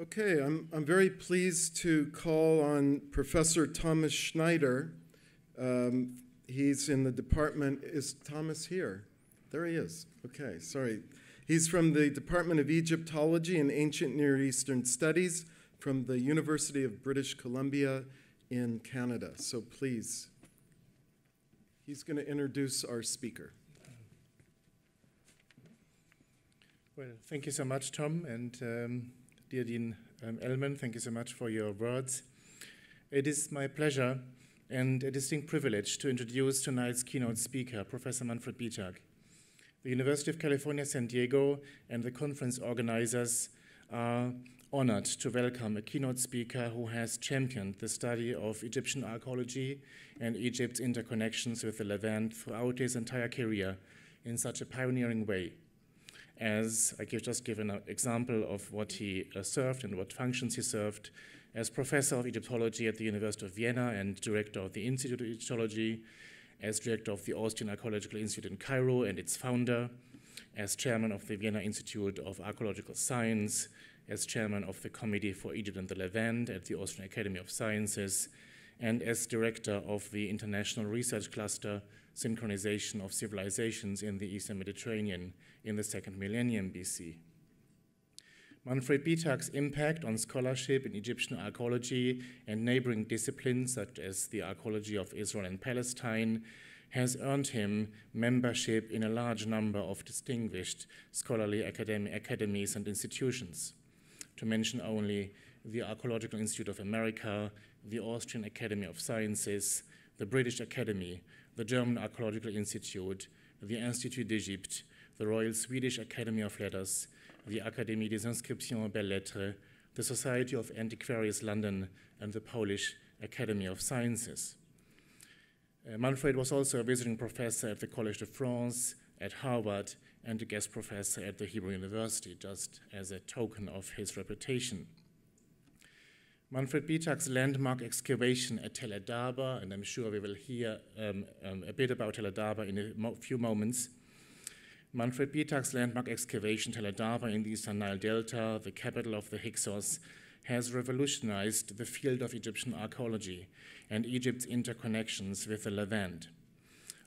Okay, I'm, I'm very pleased to call on Professor Thomas Schneider. Um, he's in the department. Is Thomas here? There he is. Okay, sorry. He's from the Department of Egyptology and Ancient Near Eastern Studies from the University of British Columbia in Canada. So please, he's going to introduce our speaker. Well, thank you so much, Tom, and um, dear Dean um, Ellman, thank you so much for your words. It is my pleasure and a distinct privilege to introduce tonight's keynote speaker, Professor Manfred Bietak. The University of California, San Diego, and the conference organizers are honored to welcome a keynote speaker who has championed the study of Egyptian archaeology and Egypt's interconnections with the Levant throughout his entire career in such a pioneering way as I just give an example of what he uh, served and what functions he served as professor of Egyptology at the University of Vienna and director of the Institute of Egyptology, as director of the Austrian Archaeological Institute in Cairo and its founder, as chairman of the Vienna Institute of Archaeological Science, as chairman of the Committee for Egypt and the Levant at the Austrian Academy of Sciences, and as director of the International Research Cluster Synchronization of Civilizations in the Eastern Mediterranean in the second millennium BC. Manfred Bietak's impact on scholarship in Egyptian archaeology and neighboring disciplines, such as the archaeology of Israel and Palestine, has earned him membership in a large number of distinguished scholarly academies and institutions, to mention only the Archaeological Institute of America, the Austrian Academy of Sciences, the British Academy, the German Archaeological Institute, the Institut d'Egypte, the Royal Swedish Academy of Letters, the Académie des Inscriptions et Belles-Lettres, the Society of Antiquaries London, and the Polish Academy of Sciences. Uh, Manfred was also a visiting professor at the Collège de France, at Harvard, and a guest professor at the Hebrew University, just as a token of his reputation. Manfred Bietak's landmark excavation at Tell el-Dab'a, and I'm sure we will hear um, um, a bit about Tell el-Dab'a in a mo few moments, Manfred Bietak's landmark excavation Tell el-Dab'a in the Eastern Nile Delta, the capital of the Hyksos, has revolutionized the field of Egyptian archaeology and Egypt's interconnections with the Levant.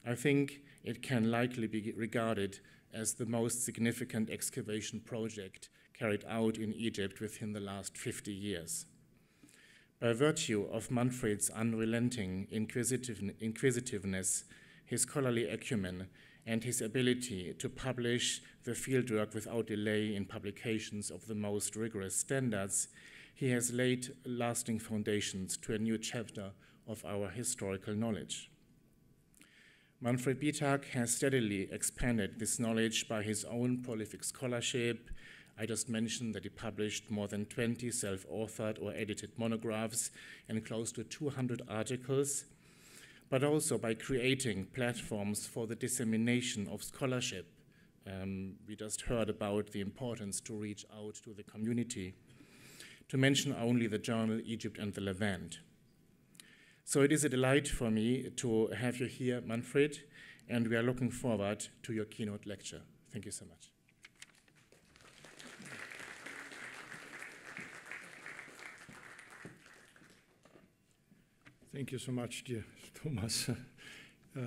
I think it can likely be regarded as the most significant excavation project carried out in Egypt within the last 50 years. By virtue of Manfred's unrelenting inquisitive inquisitiveness, his scholarly acumen, and his ability to publish the fieldwork without delay in publications of the most rigorous standards, he has laid lasting foundations to a new chapter of our historical knowledge. Manfred Bietak has steadily expanded this knowledge by his own prolific scholarship. I just mentioned that he published more than 20 self authored or edited monographs and close to 200 articles but also by creating platforms for the dissemination of scholarship. Um, we just heard about the importance to reach out to the community, to mention only the journal Egypt and the Levant. So it is a delight for me to have you here, Manfred, and we are looking forward to your keynote lecture. Thank you so much. Thank you so much, dear Thomas. Uh,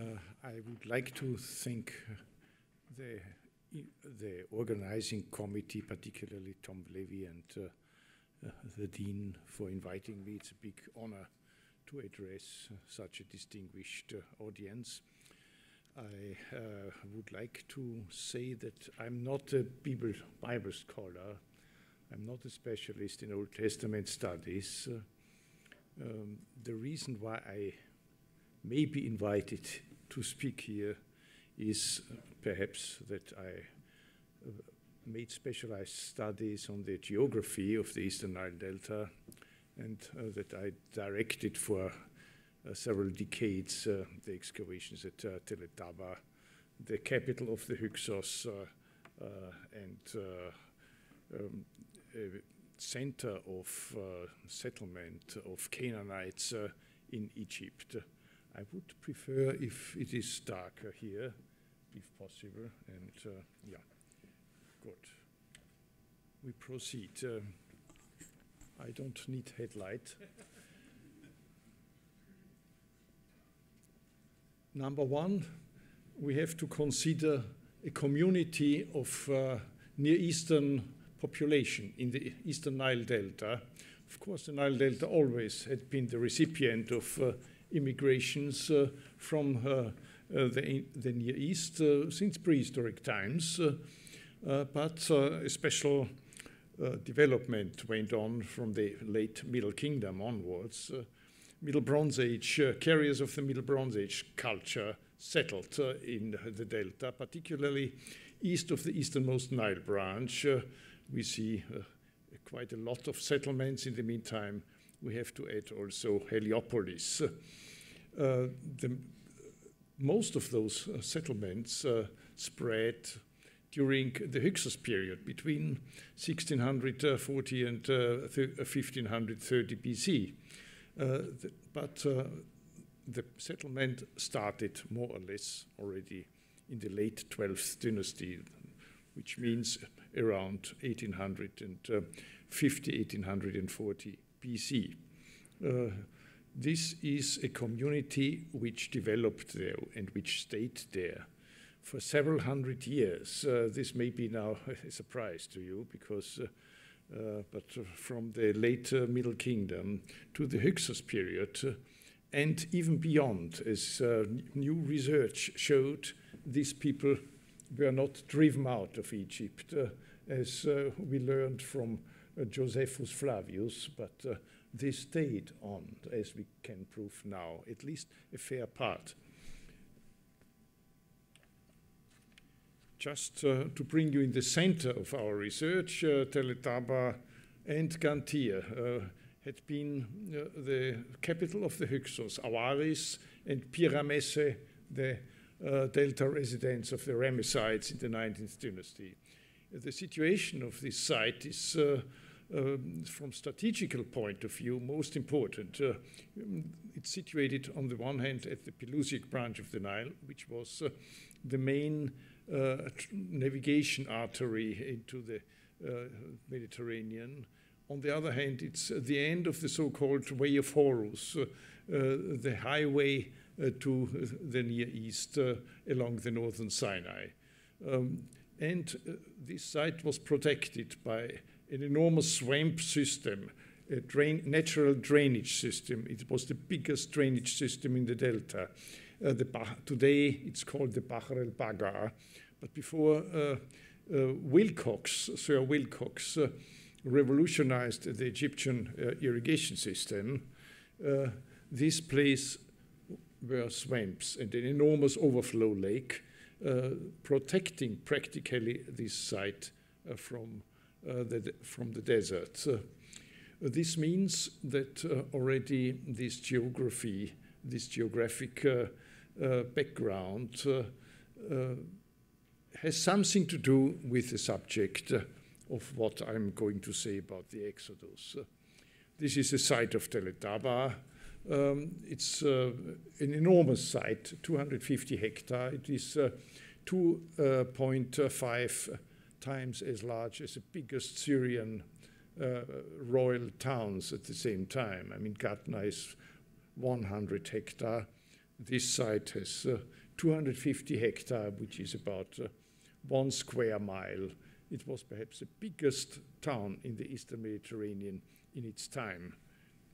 I would like to thank the, the organizing committee, particularly Tom Levy and uh, uh, the Dean, for inviting me. It's a big honor to address such a distinguished uh, audience. I uh, would like to say that I'm not a Bible, Bible scholar. I'm not a specialist in Old Testament studies. Um, the reason why I may be invited to speak here is uh, perhaps that I uh, made specialized studies on the geography of the Eastern Nile Delta and uh, that I directed for uh, several decades uh, the excavations at uh, Tell el-Dab'a, the capital of the Hyksos, and um, center of settlement of Canaanites in Egypt. I would prefer if it is darker here, if possible. And uh, yeah, good. We proceed. Uh, I don't need headlight. Number one, we have to consider a community of uh, Near Eastern population in the Eastern Nile Delta. Of course, the Nile Delta always had been the recipient of uh, immigrations uh, from uh, uh, the, the, Near East uh, since prehistoric times, but a special development went on from the late Middle Kingdom onwards. Middle Bronze Age, carriers of the Middle Bronze Age culture settled in the Delta, particularly east of the easternmost Nile branch. We see quite a lot of settlements in the meantime. We have to add also Heliopolis. Uh, the, most of those uh, settlements uh, spread during the Hyksos period between 1640 and 1530 BC. The, but the settlement started more or less already in the late 12th dynasty, which means around 1850, 1840 BC. Uh, this is a community which developed there and which stayed there for several hundred years. Uh, this may be now a surprise to you because, uh, uh but from the late Middle Kingdom to the Hyksos period, uh, and even beyond, as uh, new research showed, these people were not driven out of Egypt, as we learned from Josephus Flavius, but they stayed on, as we can prove now, at least a fair part. Just uh, to bring you in the center of our research, uh, Tell el-Dab'a and Qantir uh, had been uh, the capital of the Hyksos, Avaris and Piramesse, the uh, delta residence of the Ramessides in the 19th dynasty. The situation of this site is uh, um, from strategical point of view, most important. Uh, it's situated on the one hand at the Pelusiac branch of the Nile, which was uh, the main uh, navigation artery into the uh, Mediterranean. On the other hand, it's the end of the so-called Way of Horus, uh, the highway to the Near East along the northern Sinai. Um, and this site was protected by an enormous swamp system, a drain, natural drainage system. It was the biggest drainage system in the delta. Uh, the today it's called the Bahr el-Baqar, but before uh, uh, Willcocks, Sir Willcocks, uh, revolutionized the Egyptian uh, irrigation system, uh, this place were swamps and an enormous overflow lake, protecting practically this site from uh, the, from the desert. Uh, this means that uh, already this geography, this geographic background has something to do with the subject of what I'm going to say about the Exodus. this is the site of Tell el-Dab'a. Um, it's uh, an enormous site, 250 hectare. It is uh, 2.5 times as large as the biggest Syrian uh, royal towns at the same time. I mean, Qatna is 100 hectare. This site has uh, 250 hectare, which is about one square mile. It was perhaps the biggest town in the Eastern Mediterranean in its time,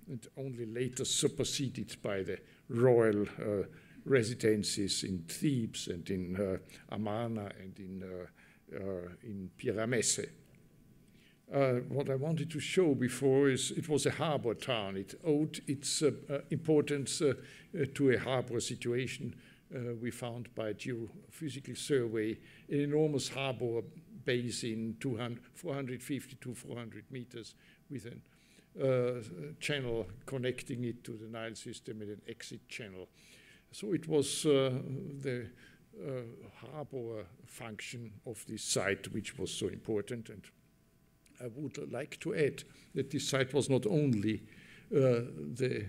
and only later superseded by the royal uh, residences in Thebes and in uh, Amarna and in uh, uh, in Piramesse. Uh, what I wanted to show before is it was a harbor town. It owed its uh, importance to a harbor situation we found by geophysical survey, an enormous harbor basin, 200, 450 to 400 meters, with a uh, channel connecting it to the Nile system and an exit channel. So it was uh, the uh, harbor function of this site, which was so important. And I would like to add that this site was not only uh, the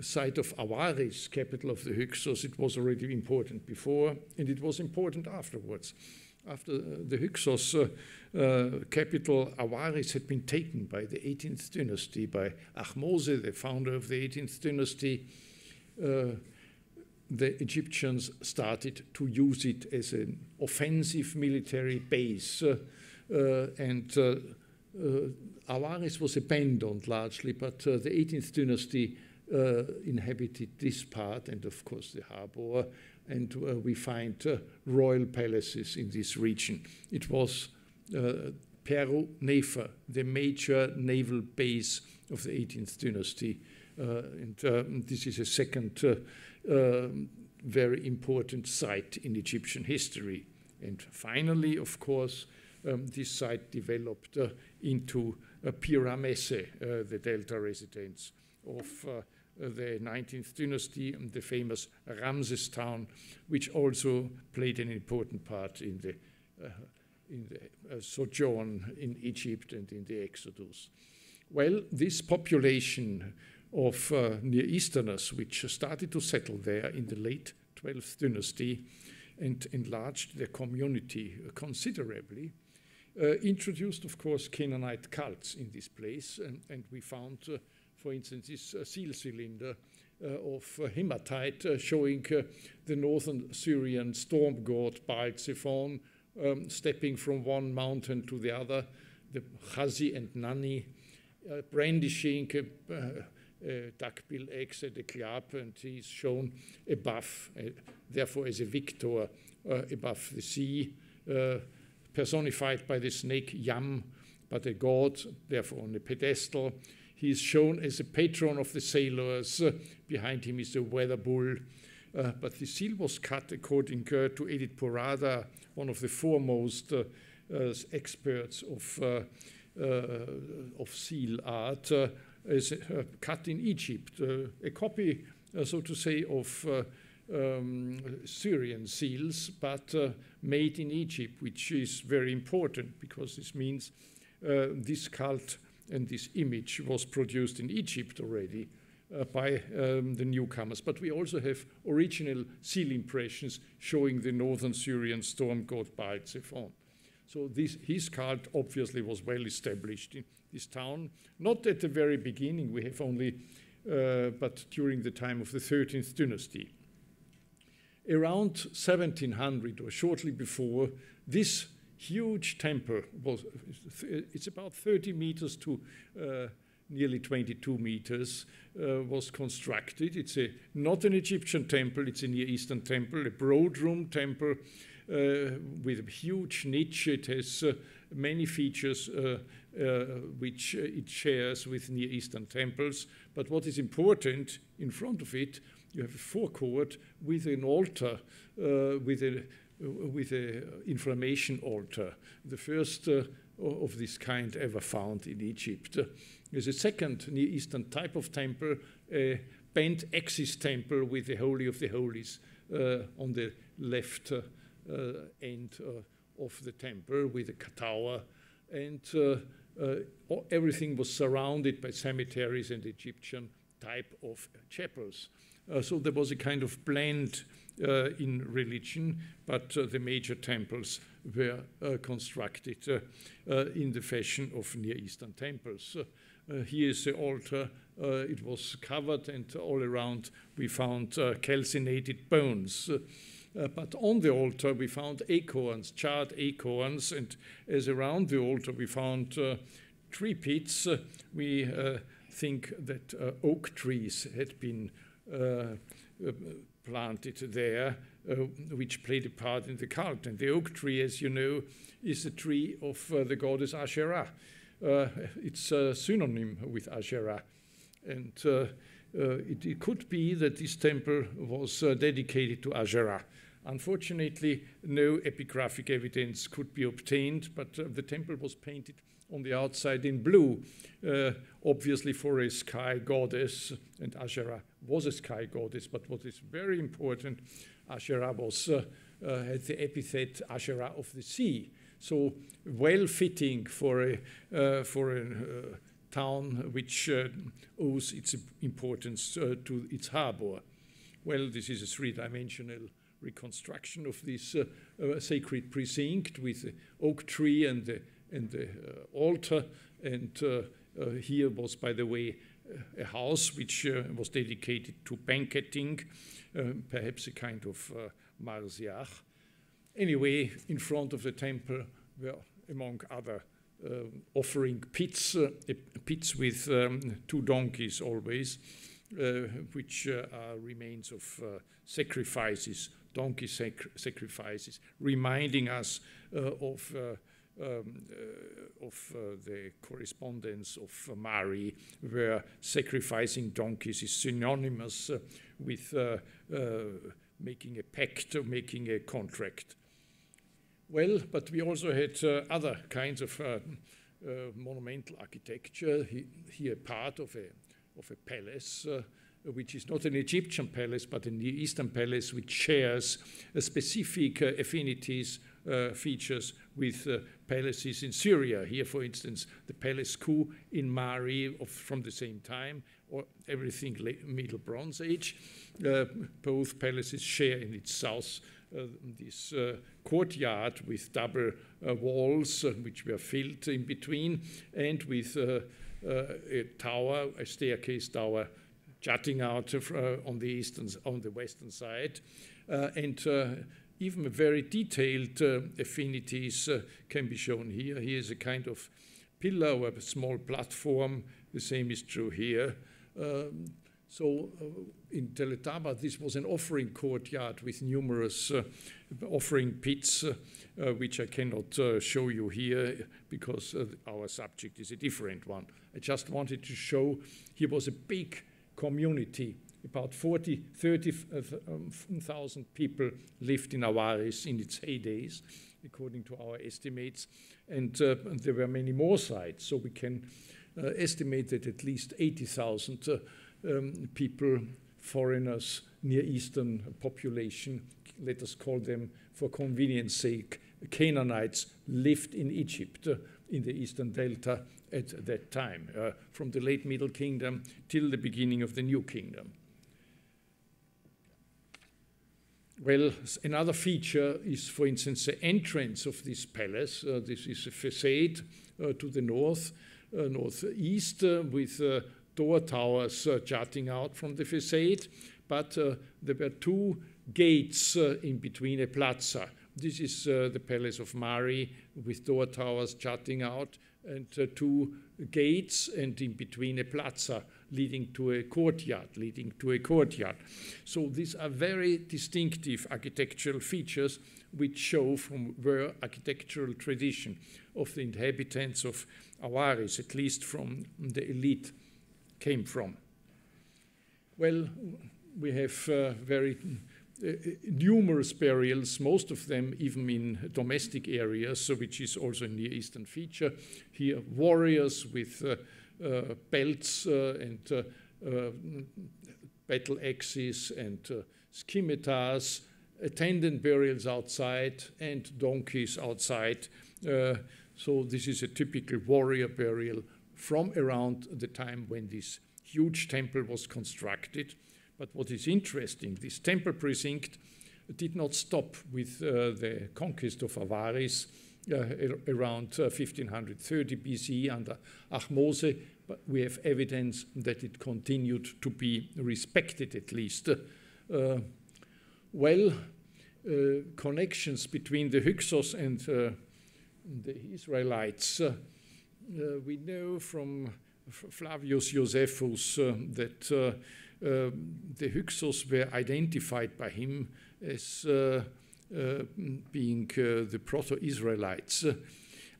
site of Avaris, capital of the Hyksos, it was already important before, and it was important afterwards. After the Hyksos uh, capital Avaris had been taken by the 18th dynasty, by Ahmose, the founder of the 18th dynasty, uh, the Egyptians started to use it as an offensive military base. Uh, uh and uh, uh, Avaris was abandoned largely, but the 18th dynasty inhabited this part and, of course, the harbor. And we find royal palaces in this region. It was uh, Peru Nefer, the major naval base of the 18th dynasty. Uh, and um, this is a second uh, um, very important site in Egyptian history. And finally, of course, um, this site developed uh, into uh, Piramesse, uh, the Delta residence of uh, the 19th dynasty and the famous Ramses town, which also played an important part in the in the uh, sojourn in Egypt and in the Exodus. Well, this population of uh, Near Easterners, which started to settle there in the late 12th dynasty and enlarged their community considerably, uh, introduced, of course, Canaanite cults in this place. And, and we found, uh, for instance, this uh, seal cylinder uh, of hematite showing the northern Syrian storm god Baal Zephon um, stepping from one mountain to the other, the Chazi and Nani, uh, brandishing uh, duckbill axe at a club, and he's shown above, uh, therefore as a victor uh, above the sea, uh, personified by the snake Yam, but a god, therefore on a pedestal. He is shown as a patron of the sailors. behind him is a weather bull. Uh, but the seal was cut according uh, to Edith Porada, one of the foremost uh, uh experts of, uh, of seal art, is cut in Egypt. a copy, so to say, of um, Syrian seals, but made in Egypt, which is very important because this means this cult and this image was produced in Egypt already uh, by um, the newcomers. But we also have original seal impressions showing the northern Syrian storm god Baal Zephon. So this, his cult obviously was well established in this town. Not at the very beginning, we have only, uh, but during the time of the 13th dynasty. Around 1700 or shortly before, this huge temple was, it's about 30 meters to uh, nearly 22 meters, uh, was constructed. It's a, not an Egyptian temple, it's a Near Eastern temple, a broad room temple uh, with a huge niche. It has uh, many features uh, uh, which uh, it shares with Near Eastern temples. But what is important, in front of it, you have a forecourt with an altar, with a with a inflammation altar, the first of this kind ever found in Egypt. There's a second Near Eastern type of temple, a bent axis temple with the Holy of the Holies uh, on the left uh, end uh, of the temple with a tower. And uh, uh, everything was surrounded by cemeteries and Egyptian type of chapels. Uh, so there was a kind of blend in religion, but the major temples were constructed in the fashion of Near Eastern temples. Uh, here is the altar. Uh, it was covered, and all around we found uh, calcinated bones. Uh, but on the altar we found acorns, charred acorns, and as around the altar we found uh, tree pits, uh, we think that oak trees had been planted there, which played a part in the cult. And the oak tree, as you know, is the tree of the goddess Asherah. Uh, it's a synonym with Asherah. And uh, uh, it, it, could be that this temple was dedicated to Asherah. Unfortunately, no epigraphic evidence could be obtained, but the temple was painted on the outside in blue, uh, obviously for a sky goddess, and Asherah was a sky goddess. But what is very important, Asherah was uh, uh, had the epithet Asherah of the sea, so well fitting for a uh, for a uh, town which uh, owes its importance to its harbor. Well, this is a three-dimensional reconstruction of this sacred precinct with the oak tree and the, and the uh, altar. And here was, by the way, a house which was dedicated to banqueting, perhaps a kind of uh, Anyway, in front of the temple were, among other uh, offering pits, uh, pits with um, two donkeys always, uh, which are remains of sacrifices, donkey sac sacrifices, reminding us of um, uh, of uh, the correspondence of uh, Mari, where sacrificing donkeys is synonymous with making a pact or making a contract. Well, but we also had uh, other kinds of uh, uh, monumental architecture. He, here, part of a, of a palace, uh, which is not an Egyptian palace, but an Eastern palace, which shares specific uh, affinities, uh, features with uh, palaces in Syria. Here, for instance, the Palace coup in Mari of, from the same time, or everything Middle Bronze Age. Uh, both palaces share in its south uh, this uh, courtyard with double uh, walls uh, which were filled in between and with a tower, a staircase tower jutting out on the eastern, on the western side, and even very detailed uh, affinities uh, can be shown here. Here is a kind of pillar or a small platform. The same is true here. Um, so uh, in Tell el-Dab'a, this was an offering courtyard with numerous uh, offering pits, uh, uh which I cannot show you here because our subject is a different one. I just wanted to show here was a big community. About 40, 30,000 people lived in Avaris in its heydays, according to our estimates. And, and there were many more sites, so we can estimate that at least 80,000 um, people, foreigners, Near Eastern population, let us call them for convenience sake, Canaanites lived in Egypt uh, in the Eastern Delta at that time, uh, from the late Middle Kingdom till the beginning of the New Kingdom. Well, another feature is, for instance, the entrance of this palace. Uh, this is a facade uh, to the north, uh, northeast, uh, with door towers uh, jutting out from the facade, but uh, there were two gates uh, in between a plaza. This is the Palace of Mari with door towers jutting out and two gates and in between a plaza leading to a courtyard, leading to a courtyard. So these are very distinctive architectural features which show from where architectural tradition of the inhabitants of Avaris, at least from the elite came from. Well, we have uh, very uh, numerous burials, most of them even in domestic areas, so which is also a Near Eastern feature. Here, warriors with uh belts uh, and uh, battle axes and scimitars, attendant burials outside, and donkeys outside. so this is a typical warrior burial from around the time when this huge temple was constructed. But what is interesting, this temple precinct did not stop with uh, the conquest of Avaris uh, around uh, 1530 BC under Ahmose, but we have evidence that it continued to be respected at least. Uh, well, uh, connections between the Hyksos and uh, the Israelites uh, we know from Flavius Josephus uh, that uh, um, the Hyksos were identified by him as being the proto-Israelites.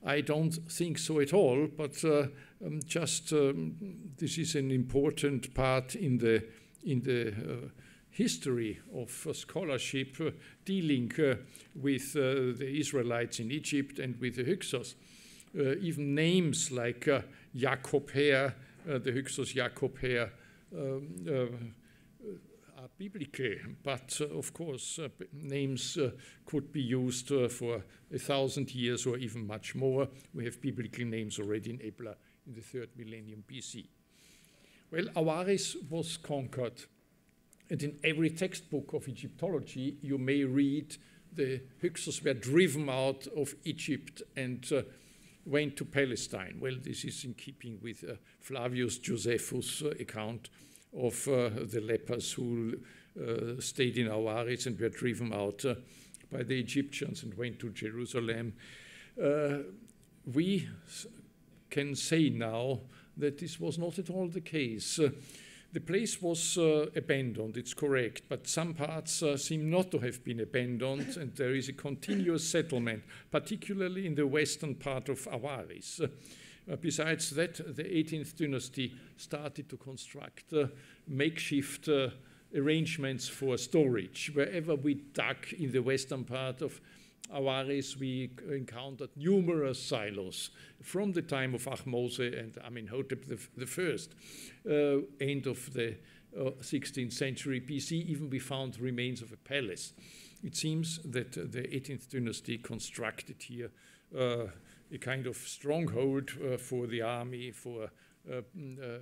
I don't think so at all, but uh, um, just um, this is an important part in the in the uh, history of uh, scholarship dealing with the Israelites in Egypt and with the Hyksos. Uh, even names like uh, Jakob Her, uh, the Hyksos Jakob Her, um, are biblical, but of course names could be used for a thousand years or even much more. We have biblical names already in Ebla in the third millennium BC. Well, Avaris was conquered And in every textbook of Egyptology, you may read the Hyksos were driven out of Egypt and uh, went to Palestine. Well, this is in keeping with uh, Flavius Josephus' uh, account of uh, the lepers who uh, stayed in Avaris and were driven out uh, by the Egyptians and went to Jerusalem. we can say now that this was not at all the case. The place was uh, abandoned, it's correct, but some parts uh, seem not to have been abandoned, and there is a continuous settlement, particularly in the western part of Avaris. Uh, besides that, the 18th dynasty started to construct uh, makeshift uh, arrangements for storage. Wherever we dug in the western part of Avaris, we encountered numerous silos from the time of Ahmose and Amenhotep I, uh, end of the uh, 16th century BC. Even we found remains of a palace. It seems that uh, the 18th dynasty constructed here uh, a kind of stronghold uh, for the army, for uh, mm,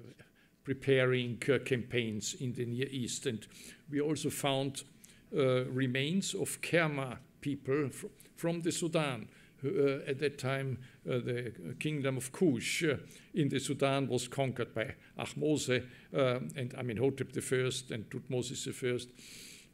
preparing campaigns in the Near East. And we also found remains of Kerma people fr from the Sudan. Uh, at that time, uh, the kingdom of Kush uh, in the Sudan was conquered by Ahmose and Amenhotep I and Tutmosis I.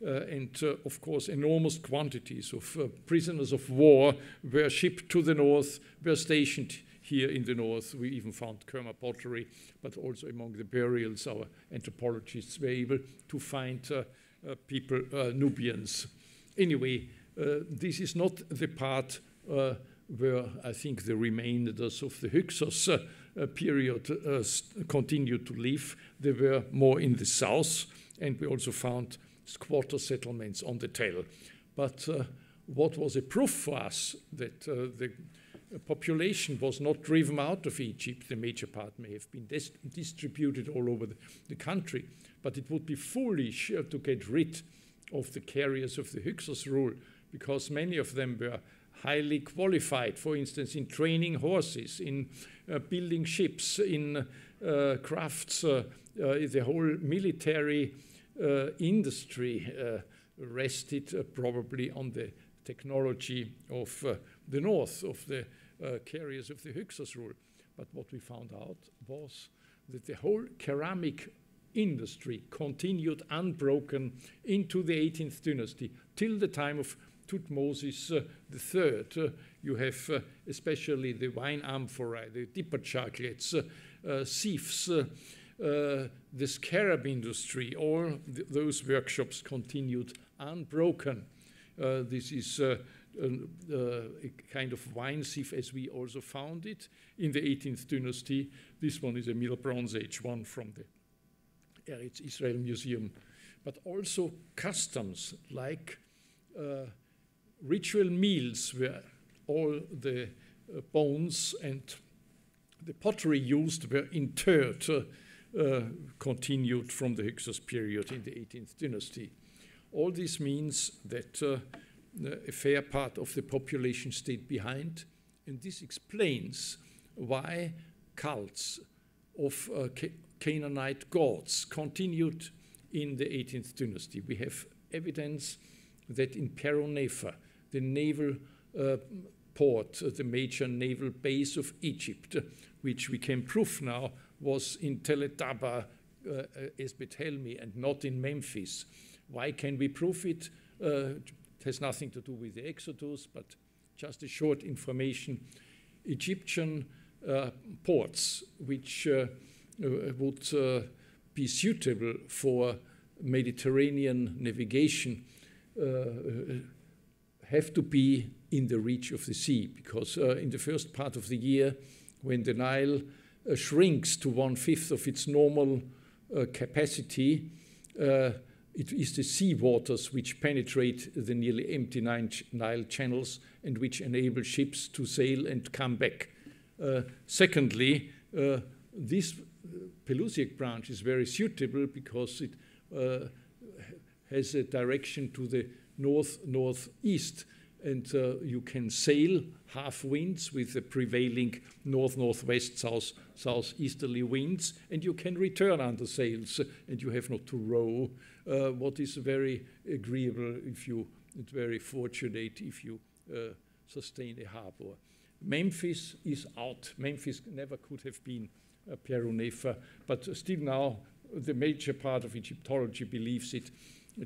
Uh, and uh, of course, enormous quantities of uh, prisoners of war were shipped to the north, were stationed here in the north. We even found Kerma pottery, but also among the burials, our anthropologists were able to find people, Nubians. Anyway, uh, this is not the part uh, where I think the remainders of the Hyksos uh, period continued to live. They were more in the south, and we also found squatter settlements on the tail. But what was a proof for us that the population was not driven out of Egypt. The major part may have been dis distributed all over the, the, country, but it would be foolish uh, to get rid of the carriers of the Hyksos rule because many of them were highly qualified, for instance, in training horses, in uh, building ships, in uh, crafts. Uh, uh the whole military uh, industry uh, rested probably on the technology of the north, of the carriers of the Hyksos rule. But what we found out was that the whole ceramic industry continued unbroken into the 18th dynasty till the time of Tutmosis III. Uh, you have uh, especially the wine amphorae, the dipper juglets, uh, sieves, the scarab industry, all th those workshops continued unbroken. this is uh, a kind of wine sieve as we also found it in the 18th dynasty. This one is a Middle Bronze Age one from the Eretz Israel Museum. But also customs like uh, ritual meals where all the uh, bones and the pottery used were interred, uh, uh, continued from the Hyksos period in the 18th dynasty. All this means that uh, a fair part of the population stayed behind, and this explains why cults of uh, Canaanite gods continued in the 18th dynasty. We have evidence that in Peronefer, the naval uh, port, uh, the major naval base of Egypt, which we can prove now was in Tell el-Dab'a, uh, Ezbet and not in Memphis. Why can we prove it? Uh, it has nothing to do with the Exodus, but just a short information. Egyptian uh, ports, which uh, uh, would be suitable for Mediterranean navigation, have to be in the reach of the sea because uh, in the first part of the year, when the Nile uh, shrinks to one fifth of its normal uh, capacity, uh, it is the sea waters which penetrate the nearly empty Nile channels and which enable ships to sail and come back. Uh, secondly, uh, this Pelusiac branch is very suitable because it has a direction to the north northeast, and uh, you can sail half winds with the prevailing north northwest south southeasterly winds, and you can return under sails, and you have not to row. Uh, what is very agreeable if you, it's very fortunate if you uh, sustain a harbor. Memphis is out. Memphis never could have been a Peru but still now the major part of Egyptology believes it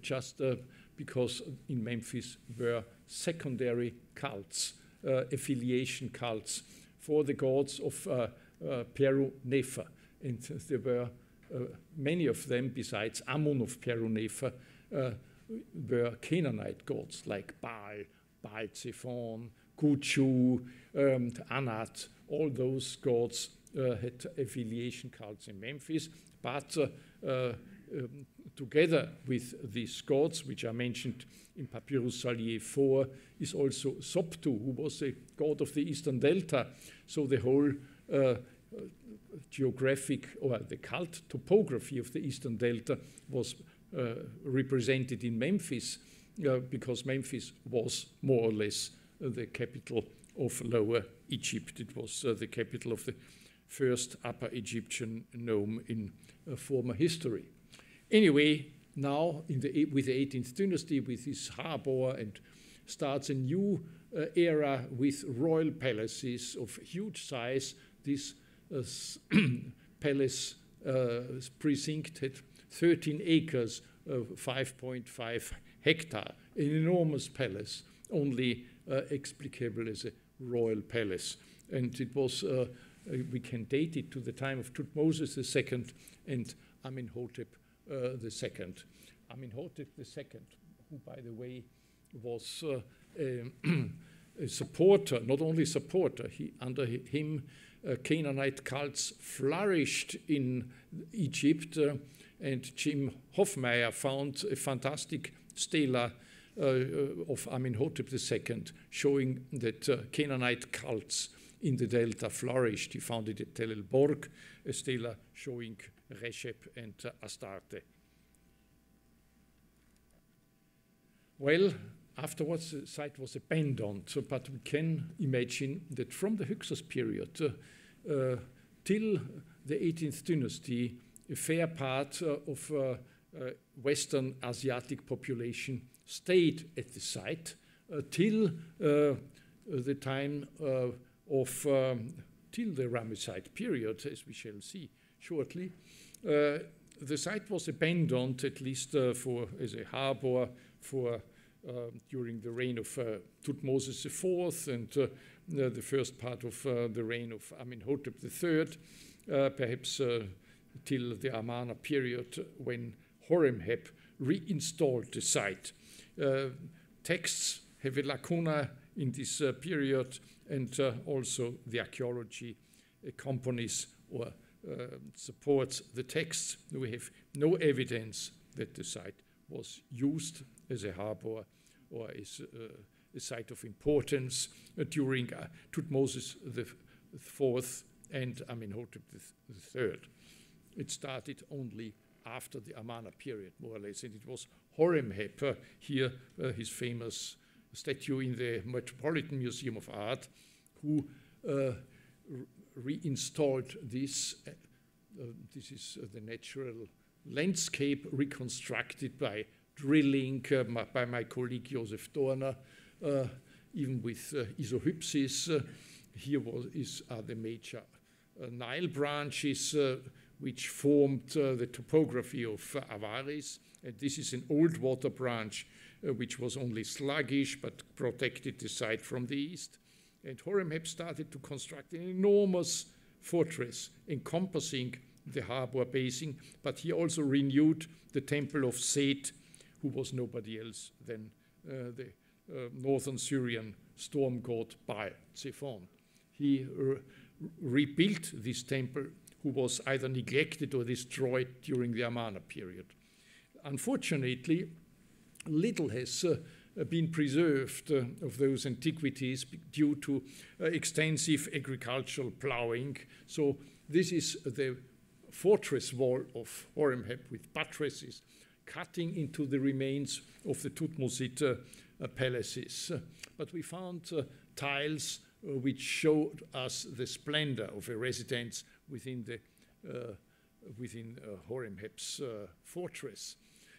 just uh, because in Memphis were secondary cults, uh, affiliation cults for the gods of uh, uh Peru Nefer. And there were uh, many of them, besides Amun of Peru Nefer, uh, were Canaanite gods like Baal, Baal Zephon, Kuchu, um, Anat, all those gods uh, had affiliation cults in Memphis, but uh, uh, um, together with these gods, which are mentioned in Papyrus Sallier 4, is also Soptu, who was a god of the Eastern Delta. So the whole geographic or the cult topography of the Eastern Delta was uh, represented in Memphis uh, because Memphis was more or less uh, the capital of Lower Egypt. It was uh, the capital of the first Upper Egyptian nome in uh, former history. Anyway, now the, with the 18th dynasty, with this harbor, and starts a new uh, era with royal palaces of huge size. This uh, palace uh, precinct had 13 acres, 5.5 hectare, an enormous palace, only uh, explicable as a royal palace. And it was, we can date it to the time of Tutmosis II and Amenhotep II. Amenhotep II, who, by the way, was a, a supporter, not only supporter, he, under him, Canaanite cults flourished in Egypt, uh, and Jim Hoffmeier found a fantastic stela uh, of Amenhotep II showing that uh, Canaanite cults in the Delta flourished. He found at Tel El Borg, a stela showing Reshep and uh, Astarte. Well, afterwards the site was abandoned, so, but we can imagine that from the Hyksos period uh, till the 18th dynasty, a fair part uh, of uh, Western Asiatic population stayed at the site till the time of um, till the Ramesside period, as we shall see shortly. Uh, the site was abandoned, at least uh, for as a harbor for during the reign of uh, Thutmose IV and uh, the first part of uh, the reign of Amenhotep III, perhaps till the Amarna period when Horemheb reinstalled the site. texts have a lacuna in this period and uh, also the archaeology accompanies or uh, supports the texts. We have no evidence that the site was used as a harbor or as uh, a site of importance during Tutmosis the fourth and Amenhotep the third. It started only after the Amarna period, more or less, and it was Horemheb, uh, here uh, his famous statue in the Metropolitan Museum of Art, who uh, reinstalled this. Uh, uh, this is the natural landscape reconstructed by drilling my, by my colleague Josef Dorner, even with isohypsis. here was, is, are the major Nile branches which formed uh, the topography of uh, Avaris. And this is an old water branch uh, which was only sluggish but protected the site from the east. And Horemheb started to construct an enormous fortress encompassing the harbor basin, but he also renewed the temple of Set, who was nobody else than uh, the uh, northern Syrian storm god Baal Zephon. He re rebuilt this temple, who was either neglected or destroyed during the Amarna period. Unfortunately, little has uh, been preserved uh, of those antiquities due to uh, extensive agricultural plowing. So this is the fortress wall of Horemheb with buttresses cutting into the remains of the Tutmosid uh, palaces. but we found uh, tiles uh, which showed us the splendor of a residence within the uh, within uh, Horemheb's uh, fortress.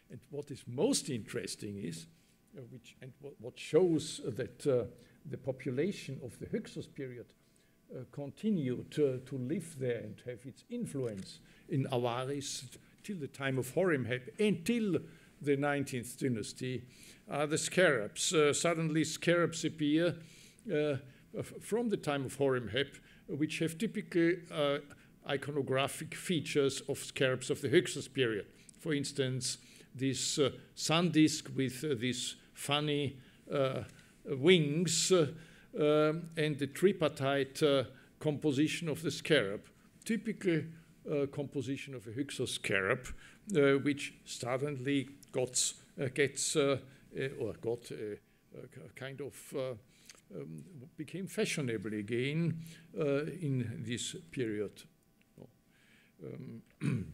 And what is most interesting is, uh, which and what, what shows that uh, the population of the Hyksos period uh, continued to live there and have its influence in Avaris till the time of Horemheb until the 19th dynasty are the scarabs. Uh, suddenly, scarabs appear uh, from the time of Horemheb, which have typical uh, iconographic features of scarabs of the Hyksos period. For instance, this uh, sun disk with uh, these funny uh, wings um, and the tripartite composition of the scarab, typical composition of a Hyksos scarab, which suddenly got, gets or got a, a kind of um, became fashionable again uh, in this period. Um,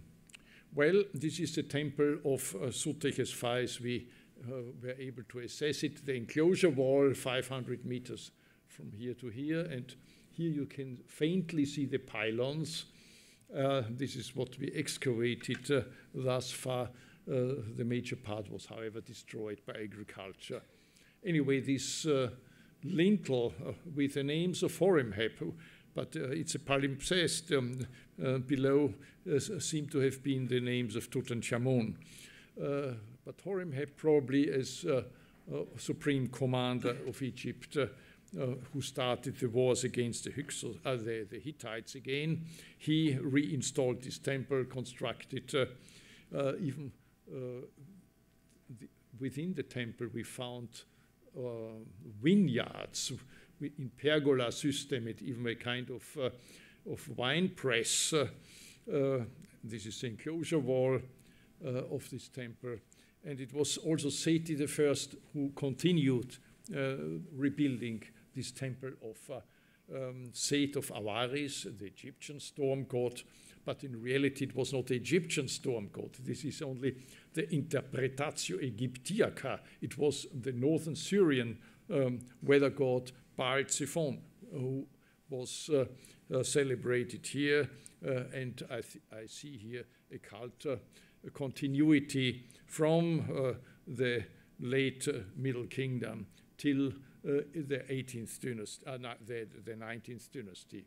well, this is the temple of uh, Sutek as far as we uh, were able to assess it. The enclosure wall, 500 meters from here to here, and here you can faintly see the pylons. Uh, this is what we excavated uh, thus far. Uh, the major part was, however, destroyed by agriculture. Anyway, this lintel with the names of Horemheb, but uh, it's a palimpsest. Um, uh, below uh, seem to have been the names of Tutankhamun. but Horemheb probably as supreme commander of Egypt who started the wars against the Hyksos, uh, the, the, Hittites again. He reinstalled this temple, constructed uh, even the, within the temple. We found vineyards in pergola system, it even a kind of, uh, of wine press. Uh, uh, this is the enclosure wall of this temple. And it was also Seti the first who continued rebuilding this temple of um, Set of Avaris, the Egyptian storm god, but in reality it was not the Egyptian storm god. This is only the interpretatio Egyptiaca. It was the northern Syrian um, weather god Baal Zephon, who was uh, uh, celebrated here. Uh, and I, I, see here a cult a continuity from the late Middle Kingdom till the 18th dynasty, the, the 19th dynasty.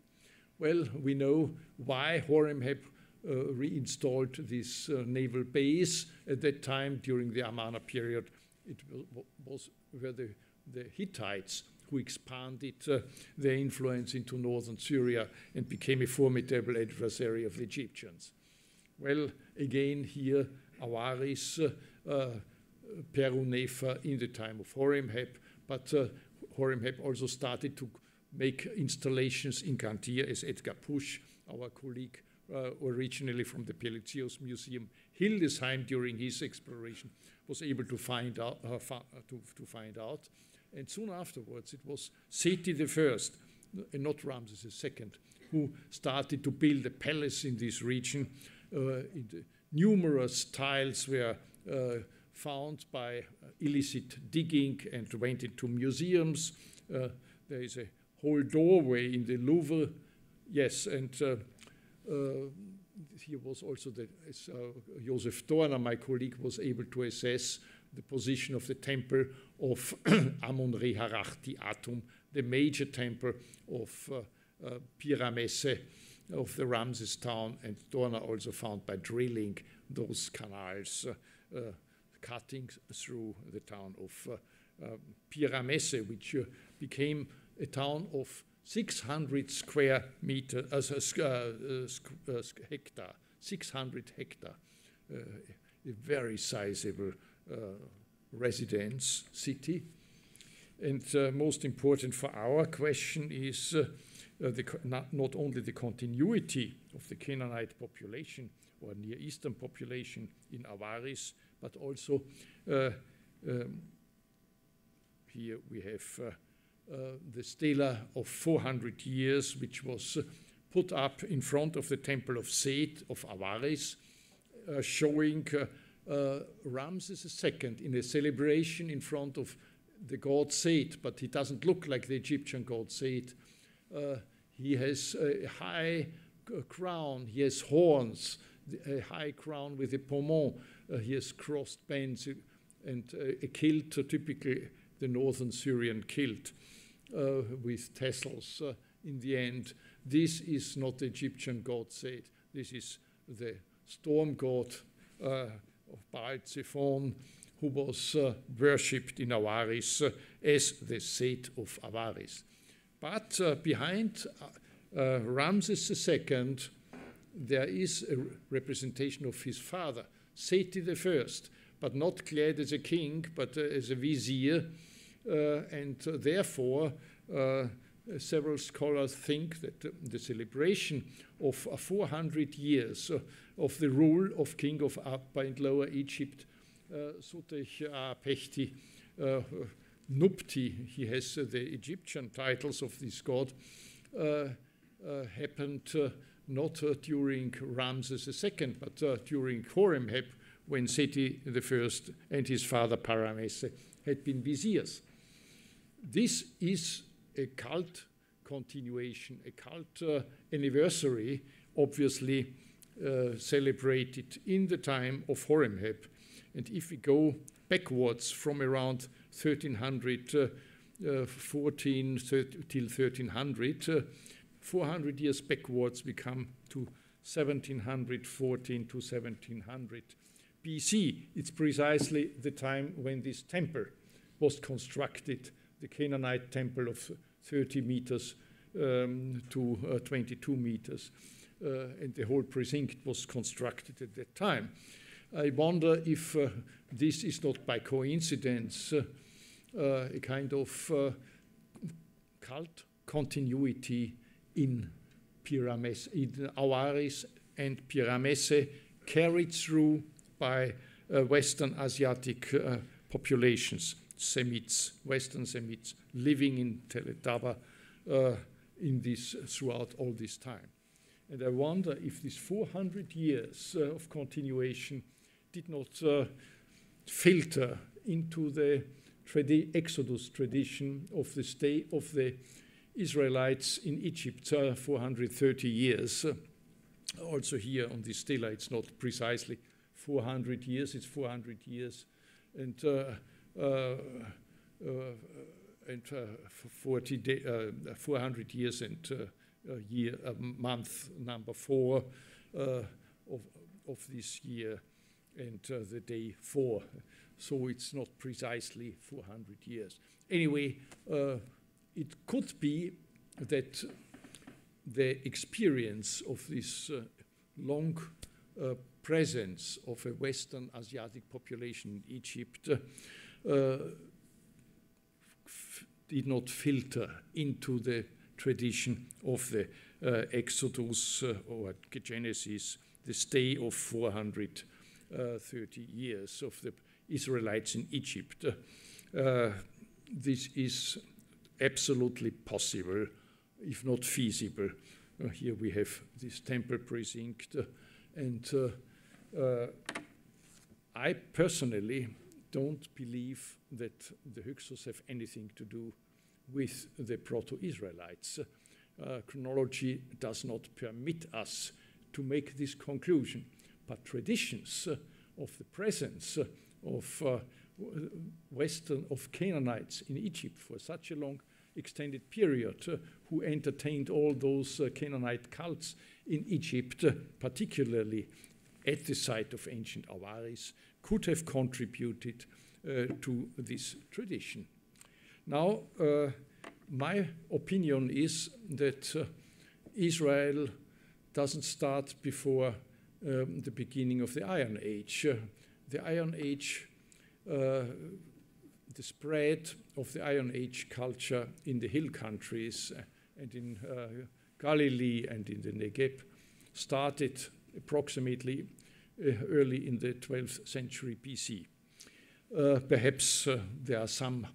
Well, we know why Horemheb uh, reinstalled this uh, naval base at that time during the Amarna period. It was where the, the Hittites who expanded uh, their influence into northern Syria and became a formidable adversary of the Egyptians. Well, again, here, Avaris, uh, uh, Peru Nefer in the time of Horemheb, but uh, Horemheb also started to make installations in Qantir, as Edgar Pusch, our colleague, uh, originally from the Pelizaeus Museum, Hildesheim, during his exploration, was able to find out. Uh, to, to find out. And soon afterwards, it was Seti I, and not Ramses II, who started to build a palace in this region. Uh, in numerous tiles were uh, found by uh, illicit digging and went into museums. Uh, there is a whole doorway in the Louvre. Yes, and uh, uh, here was also the, as, Joseph Dorner, my colleague, was able to assess the position of the temple of Amun-Re Harachti Atum, the major temple of uh, uh, Piramesse of the Ramses town, and Dorner also found by drilling those canals uh, uh cutting through the town of uh, uh, Piramesse, which became a town of 600 square meter, hectare, 600 hectare, a very sizable uh, residence city. And uh, most important for our question is uh, the, not, not, only the continuity of the Canaanite population or Near Eastern population in Avaris, but also um, here we have uh, the stela of 400 years, which was uh, put up in front of the temple of Set of Avaris, uh, showing uh, Ramses II in a celebration in front of the god Set, but he doesn't look like the Egyptian god Set. Uh, he has a high crown, he has horns, a high crown with a pomon, uh, Uh, he has crossed bands and uh, a kilt, uh, typically the northern Syrian kilt, with tassels in the end. This is not the Egyptian god Set. This is the storm god uh, of Baal Zephon, who was uh, worshipped in Avaris uh, as the Set of Avaris. But behind Ramses II, there is a representation of his father, Seti I, but not clad as a king, but uh, as a vizier. Uh, and uh, therefore, uh, several scholars think that uh, the celebration of uh, 400 years of the rule of king of Upper and Lower Egypt, Sutech Pehti Nupti, he has the Egyptian titles of this god, happened not uh, during Ramses II, but uh, during Horemheb, when Seti I and his father Paramesse had been viziers. This is a cult continuation, a cult uh, anniversary, obviously uh, celebrated in the time of Horemheb. And if we go backwards from around 1300, uh, uh, till 1300, 400 years backwards, we come to 1714 to 1700 BC. It's precisely the time when this temple was constructed, the Canaanite temple of 30 meters um, to uh, 22 meters. Uh, and the whole precinct was constructed at that time. I wonder if uh, this is not by coincidence uh, uh, a kind of uh, cult continuity in Pyrames, in Avaris and Piramesse, carried through by uh, Western Asiatic uh, populations, Semites, Western Semites, living in Tell el-Dab'a uh, in this, throughout all this time. And I wonder if these 400 years uh, of continuation did not uh, filter into the tradi Exodus tradition of the state of the Israelites in Egypt uh, 430 years. also here on this stela, it's not precisely 400 years, it's 400 years. And, uh, uh, uh and 40 day, 400 years and year, month number four of, of this year and uh, the day four. So it's not precisely 400 years. Anyway, uh, it could be that the experience of this uh, long uh, presence of a Western Asiatic population in Egypt uh, did not filter into the tradition of the uh, Exodus uh, or Genesis, the stay of 430 uh, years of the Israelites in Egypt. this is absolutely possible, if not feasible. Uh, here we have this temple precinct. Uh, and uh, uh, I personally don't believe that the Hyksos have anything to do with the Proto Israelites. Uh, chronology does not permit us to make this conclusion, but traditions of the presence of Western of Canaanites in Egypt for such a long extended period, uh, who entertained all those uh, Canaanite cults in Egypt, uh, particularly at the site of ancient Avaris, could have contributed to this tradition. Now, my opinion is that Israel doesn't start before um, the beginning of the Iron Age. Uh, the Iron Age uh, the spread of the Iron Age culture in the hill countries uh, and in uh, Galilee and in the Negev started approximately uh, early in the 12th century BC. Uh, perhaps uh, there are some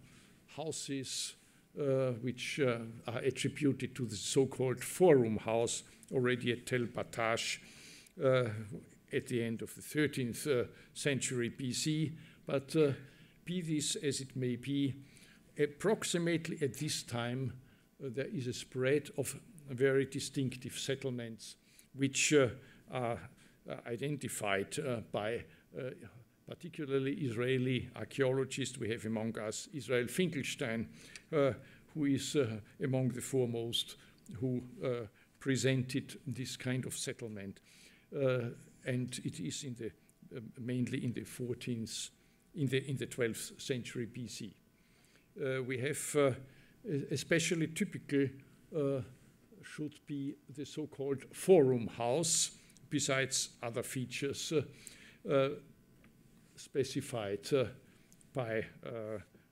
houses uh, which are attributed to the so-called four-room house already at Tel Batash at the end of the 13th century BC, but be this as it may be, approximately at this time, uh, there is a spread of very distinctive settlements which uh, are uh, identified uh, by uh, particularly Israeli archaeologists. We have among us Israel Finkelstein, who is among the foremost who presented this kind of settlement. and it is in the, mainly in the 14th, in the, in the 12th century BC. Uh, we have uh, especially typical uh, should be the so-called four-room house, besides other features specified by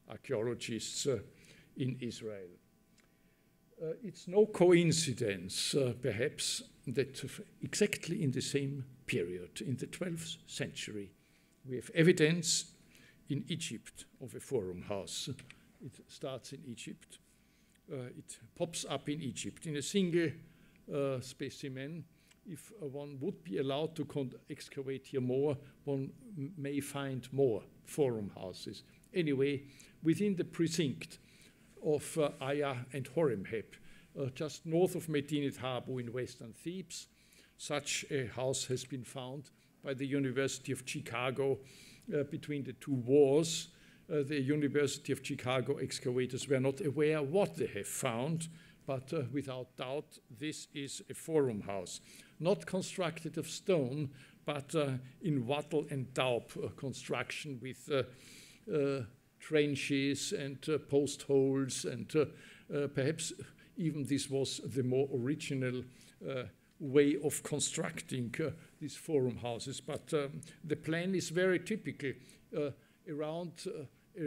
archaeologists in Israel. Uh, it's no coincidence, uh, perhaps, that exactly in the same period, in the 12th century, we have evidence in Egypt of a four-room house it starts in Egypt. Uh, it pops up in Egypt in a single uh, specimen. If uh, one would be allowed to excavate here more, one may find more four-room houses. Anyway, within the precinct of uh, Aya and Horemheb, uh, just north of Medinet Habu in western Thebes, such a house has been found by the University of Chicago between the two wars uh, the University of Chicago excavators were not aware what they have found, but uh, without doubt, this is a four-room house, not constructed of stone, but uh, in wattle and daub uh, construction with uh, uh, trenches and post holes, and perhaps even this was the more original way of constructing these four-room houses. But um, the plan is very typical around uh,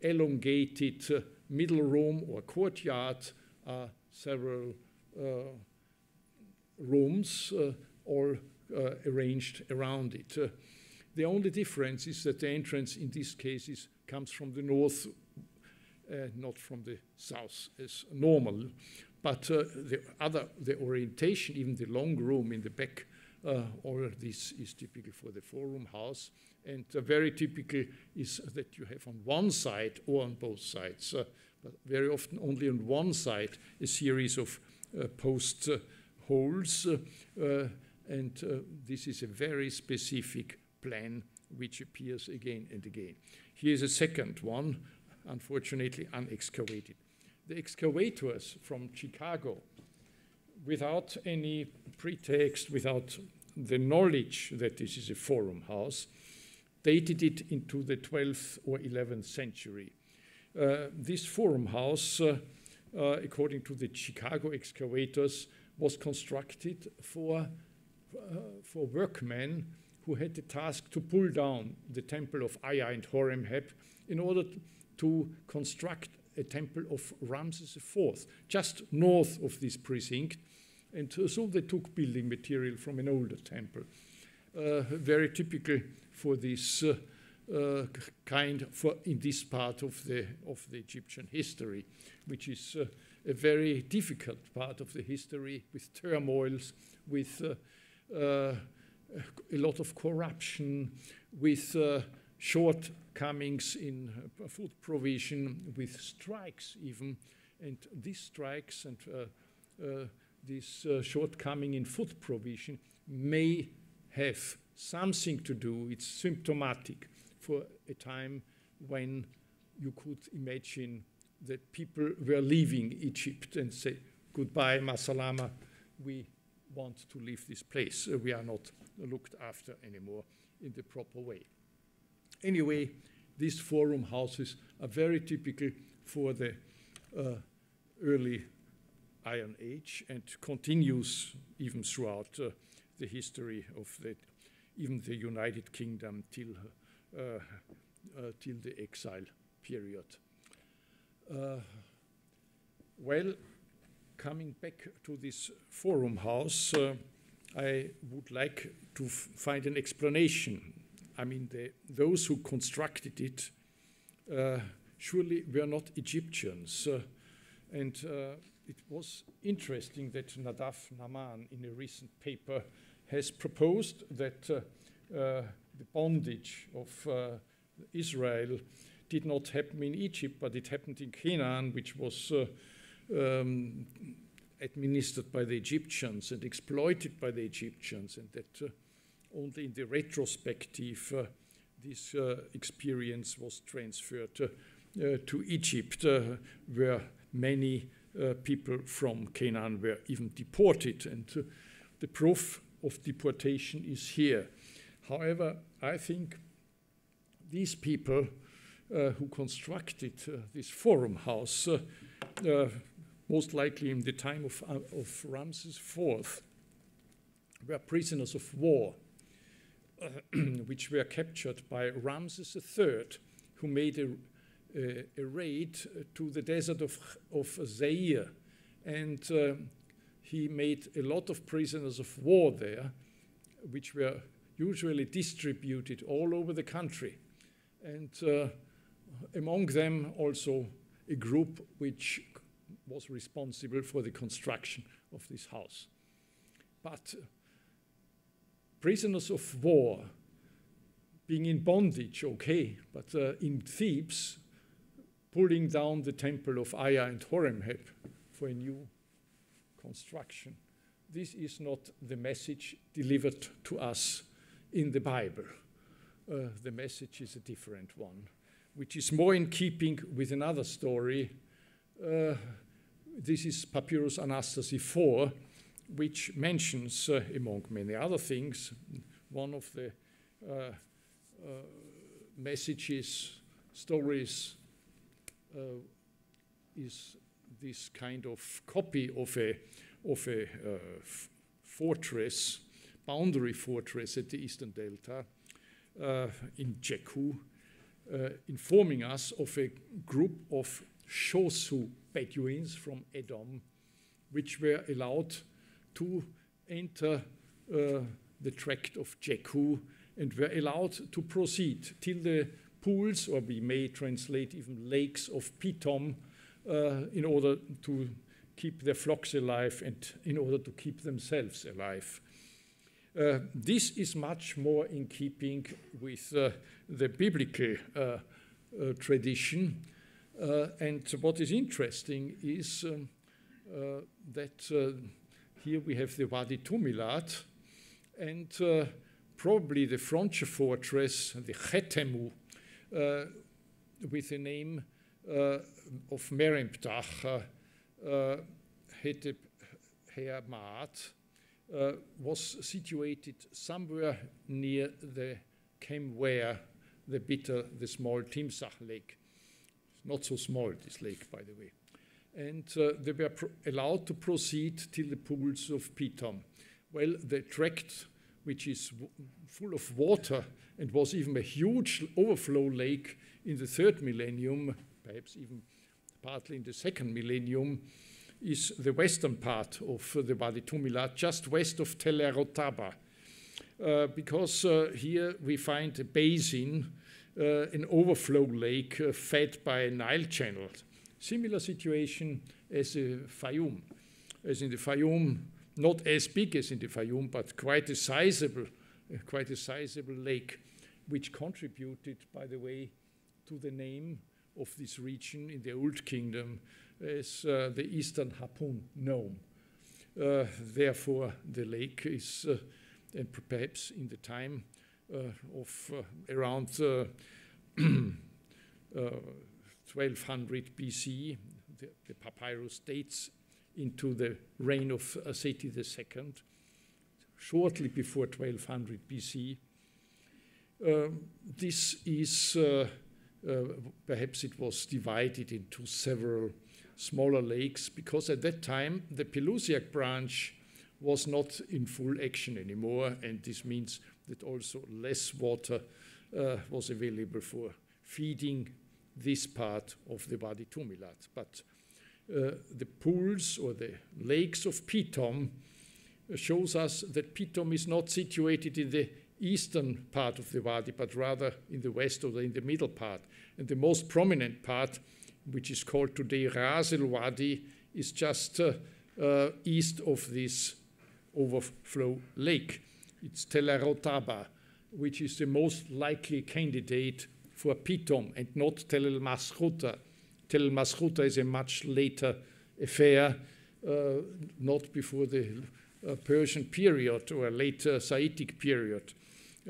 elongated uh, middle room or courtyard, uh, several rooms all arranged around it. the only difference is that the entrance in these cases comes from the north, not from the south as normal. But the other, the orientation, even the long room in the back, all this is typical for the four-room house. And uh, very typical is that you have on one side or on both sides, uh, but very often only on one side, a series of uh, post uh, holes. Uh, and uh, this is a very specific plan which appears again and again. Here's a second one, unfortunately unexcavated. The excavators from Chicago, without any pretext, without the knowledge that this is a four-room house, dated it into the 12th or 11th century. Uh, this four-room house, uh, uh, according to the Chicago excavators, was constructed for, uh, for workmen who had the task to pull down the temple of Aya and Horemheb in order to construct a temple of Ramses IV, just north of this precinct. And so they took building material from an older temple. Uh, very typical for this uh, uh, kind for in this part of the of the Egyptian history, which is uh, a very difficult part of the history with turmoils, with uh, uh, a lot of corruption, with shortcomings in food provision, with strikes even, and these strikes and this shortcoming in food provision may have something to do, it's symptomatic for a time when you could imagine that people were leaving Egypt and say, goodbye, Masalama, we want to leave this place. Uh, we are not looked after anymore in the proper way. Anyway, these four-room houses are very typical for the uh, early Iron Age and continues even throughout uh, the history of the even the United Kingdom till, uh, uh, till the exile period. Uh, well, coming back to this four-room house, I would like to find an explanation. I mean, the, those who constructed it uh, surely were not Egyptians. Uh, and uh, it was interesting that Nadav Na'aman, in a recent paper, has proposed that uh, uh, the bondage of uh, Israel did not happen in Egypt, but it happened in Canaan, which was uh, um, administered by the Egyptians and exploited by the Egyptians, and that uh, only in the retrospective uh, this experience was transferred to Egypt, where many people from Canaan were even deported. And the proof of deportation is here. However, I think these people uh, who constructed uh, this forum house, uh, most likely in the time of, of Ramses IV, were prisoners of war which were captured by Ramses III, who made a, a, a raid to the desert of, of Seir. And uh, he made a lot of prisoners of war there, which were usually distributed all over the country. And uh, among them also a group which was responsible for the construction of this house. But uh, prisoners of war being in bondage, okay, but uh, in Thebes, pulling down the temple of Aya and Horemheb for a new construction. This is not the message delivered to us in the Bible. Uh, the message is a different one, which is more in keeping with another story. Uh, this is Papyrus Anastasi 4, which mentions, uh, among many other things, one of the uh, uh, messages, stories, Uh, is this kind of copy of a, of a uh, fortress, boundary fortress at the eastern delta uh, in Jeku, informing us of a group of Shosu Bedouins from Edom, which were allowed to enter uh, the tract of Jeku and were allowed to proceed till the pools, or we may translate even lakes of Pitom, uh, in order to keep their flocks alive and in order to keep themselves alive. Uh, this is much more in keeping with uh, the biblical uh, uh, tradition. Uh, and what is interesting is um, that here we have the Wadi Tumilat, and probably the frontier fortress, the Chetemu, with the name uh, of Merenptah, uh, uh, Hetep Maat, uh, was situated somewhere near the Kemwer, the bitter, the small Timsach lake. Not so small, this lake, by the way and uh, they were allowed to proceed till the pools of Pitom. Well, the tract, which is full of water and was even a huge overflow lake in the third millennium, perhaps even partly in the second millennium, is the western part of the Wadi Tumilat, just west of Tell er-Retaba. Uh, because uh, here we find a basin, uh, an overflow lake uh, fed by a Nile channel. Similar situation as the Fayum. As in the Fayum, not as big as in the Fayum, but quite a sizable, uh, quite a sizable lake, which contributed, by the way, to the name of this region in the Old Kingdom as uh, the Eastern Hapun Nome. Uh, therefore, the lake is, uh, and perhaps in the time uh, of uh, around 1200 BC, the, the, papyrus dates into the reign of Seti II, shortly before 1200 BC. Um, this is, uh, uh, perhaps it was divided into several smaller lakes because at that time the Pelusiac branch was not in full action anymore, and this means that also less water uh, was available for feeding this part of the Wadi Tumilat. But the pools or the lakes of Pitom shows us that Pitom is not situated in the eastern part of the Wadi, but rather in the west or in the middle part. And the most prominent part, which is called today Ras el Wadi, is just uh, uh, east of this overflow lake. It's Tell er-Retaba, which is the most likely candidate for Pitom and not Tel el Maskhuta. Tel el Maskhuta is a much later affair, uh, not before the uh, Persian period or later Saitic period.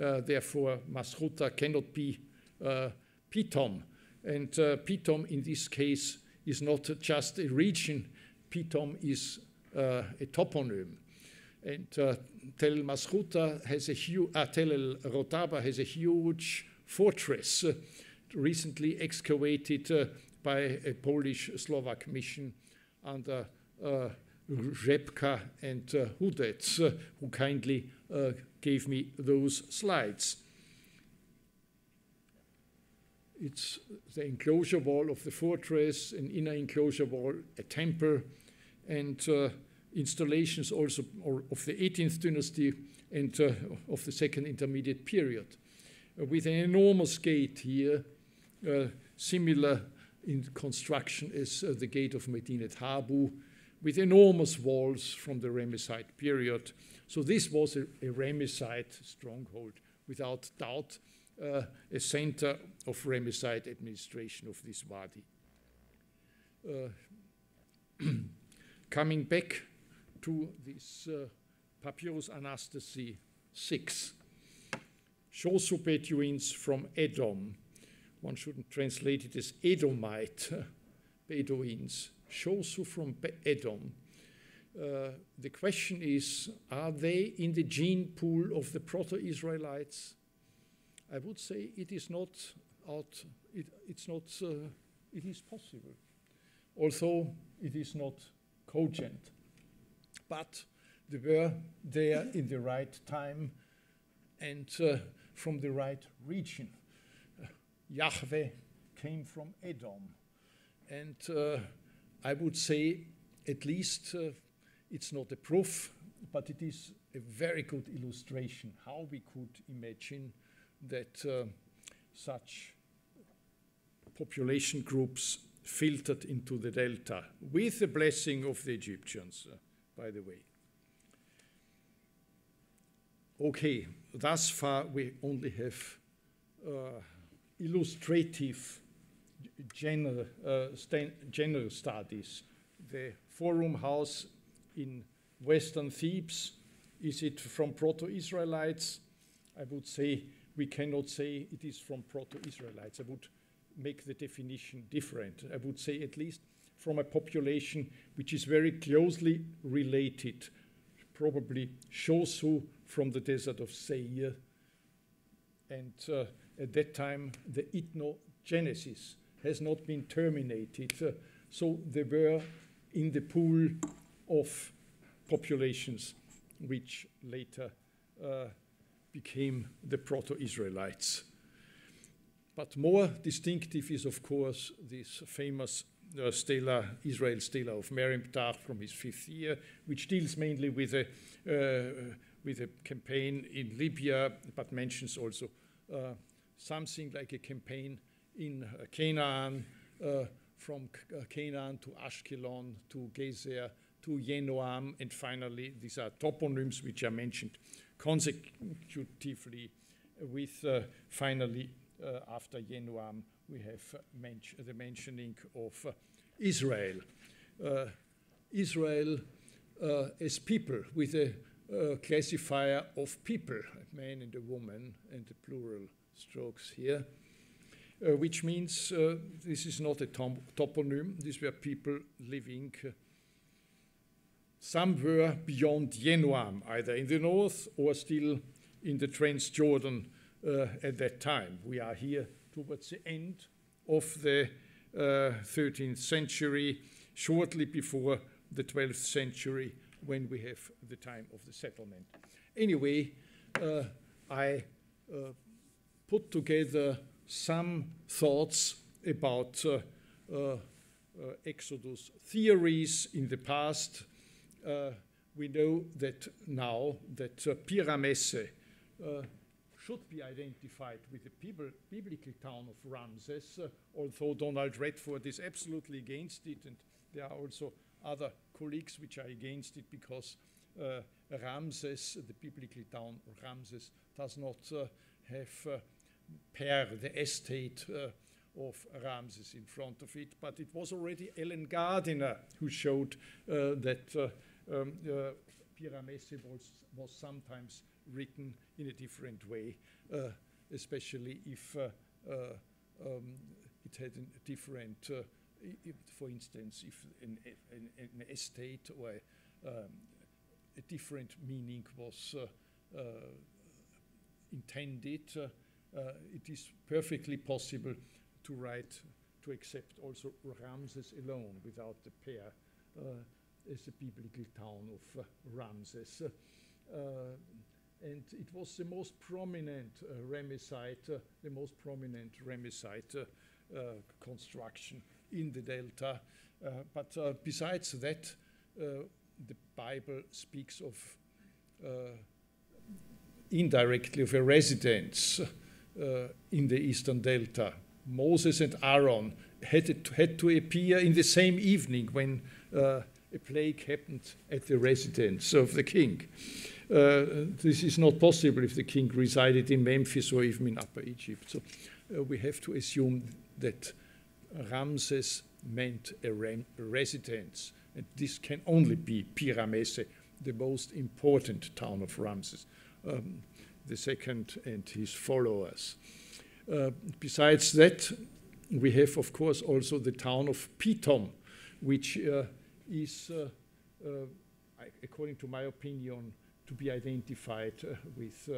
Uh, therefore, Maskhuta cannot be Pitom. And Pitom in this case is not just a region, Pitom is a toponym. And uh, Tel Maskhuta has a huge, uh, Tel El Rotaba has a huge fortress uh, recently excavated by a Polish Slovak mission under uh, Rzepka and uh, Hudec, uh, who kindly uh, gave me those slides. It's the enclosure wall of the fortress, an inner enclosure wall, a temple, and uh, installations also of the 18th dynasty and uh, of the second intermediate period. With an enormous gate here, uh, similar in construction is uh, the gate of Medinet Habu, with enormous walls from the Ramesside period. So this was a, a Ramesside stronghold, without doubt, uh, a center of Ramesside administration of this wadi. Uh, coming back to this uh, Papyrus Anastasi 6, shows Bedouins from Edom. One shouldn't translate it as Edomite Bedouins. Shosu from Edom. Uh, the question is are they in the gene pool of the proto Israelites? I would say it is not out, it, it's not, uh, it is possible, although it is not cogent. But they were there in the right time and uh, from the right region. Yahweh came from Edom. And uh, I would say, at least, uh, it's not a proof, but it is a very good illustration how we could imagine that uh, such population groups filtered into the delta with the blessing of the Egyptians, uh, by the way. Okay, thus far we only have uh, illustrative general, uh, general studies. The four-room house in western Thebes, is it from Proto-Israelites? I would say we cannot say it is from Proto-Israelites. I would make the definition different. I would say at least from a population which is very closely related, probably Shosu from the desert of Seir. And uh, at that time, the ethnogenesis has not been terminated. Uh, so they were in the pool of populations which later uh, became the Proto Israelites. But more distinctive is, of course, this famous uh, stela, Israel stela of Merenptah from his fifth year, which deals mainly with a, uh, with a campaign in Libya, but mentions also uh, something like a campaign in uh, Canaan, uh, from uh, Canaan to Ashkelon to Gezer to Yenoam, and finally, these are toponyms which are mentioned consecutively, with finally uh, after Yenoam, we have uh, men the mentioning of uh, Israel. Israel as people with a classifier of people, a man and a woman, and the plural strokes here. Uh, which means uh, this is not a toponym, these were people living. Uh, some were beyond Yenoam, either in the north or still in the Transjordan uh, at that time. We are here towards the end of the 13th uh, century, shortly before the 12th century, when we have the time of the settlement. Anyway, uh, I put together some thoughts about uh, uh, Exodus theories in the past. Uh, we know that now that uh, should be identified with the biblical town of Ramses, uh, although Donald Redford is absolutely against it, and there are also other colleagues which are against it because uh, Ramses, the biblical town Ramses, does not uh, have pair the estate uh, of Ramses in front of it, but it was already Alan Gardiner who showed uh, that uh, um, Piramesse was, was sometimes written in a different way, especially if um, it had a different, uh, for instance, if an, an, an estate or a, um, a different meaning was uh, uh, intended, it is perfectly possible to write, to accept also Ramses alone without the pair uh, as a biblical town of uh, Ramses. Uh, and it was the most prominent uh, Ramesside, uh, the most prominent Ramesside uh, uh, construction in the Delta. Uh, but uh, besides that, uh, the Bible speaks of uh, indirectly of a residence uh, in the eastern delta. Moses and Aaron had to, had to appear in the same evening when uh, a plague happened at the residence of the king. Uh, this is not possible if the king resided in Memphis or even in Upper Egypt. So uh, we have to assume that Ramses meant a, residence, and this can only be Piramesse, the most important town of Ramses, um, the second and his followers. Uh, besides that, we have, of course, also the town of Pitom, which uh, is, uh, uh, according to my opinion, to be identified uh, with,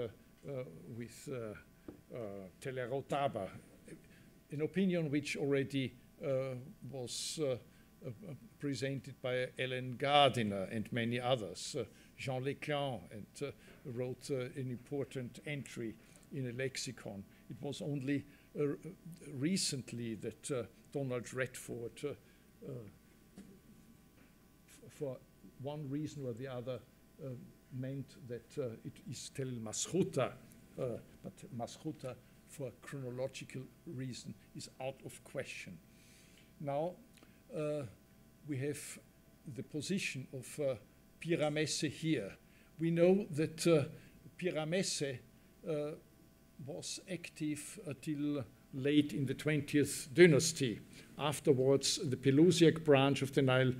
with Tell er-Retaba, an opinion which already was presented by Alan Gardiner and many others. Jean Leclant and uh, wrote uh, an important entry in a lexicon. It was only uh, recently that Donald Redford, for one reason or the other, meant that uh, it is Tel Maschuta, uh, but Maschuta, for chronological reason, is out of question. Now, uh, we have the position of Piramesse here. We know that uh, Piramesse uh, was active until late in the 20th dynasty. Afterwards, the Pelusiac branch of the Nile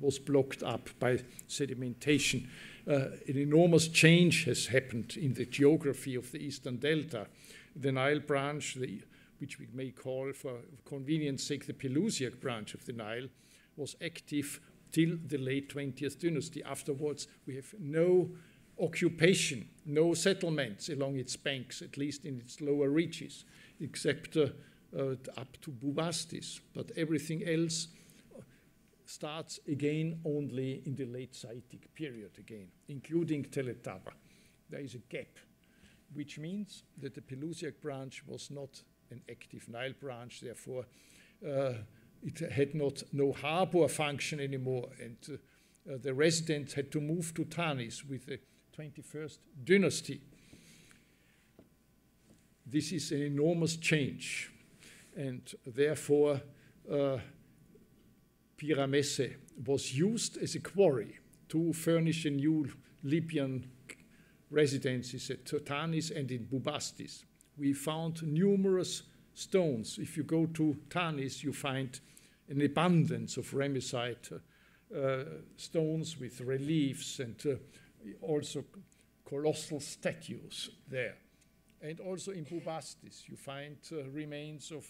was blocked up by sedimentation. Uh, an enormous change has happened in the geography of the eastern delta. The Nile branch, the, which we may call for convenience sake the Pelusiac branch of the Nile, was active till the late 20th dynasty. Afterwards, we have no occupation, no settlements along its banks, at least in its lower reaches, except uh, uh, up to Bubastis. But everything else starts again only in the late Saitic period again, including Teletaba. There is a gap, which means that the Pelusiac branch was not an active Nile branch, therefore uh, it had not no harbor function anymore, and uh, the residents had to move to Tanis with the 21st dynasty. This is an enormous change, and therefore uh, Piramesse was used as a quarry to furnish a new Libyan residences at Tanis and in Bubastis. We found numerous stones. If you go to Tanis, you find an abundance of Ramesside uh, stones with reliefs and uh, also colossal statues there. And also in Bubastis, you find uh, remains of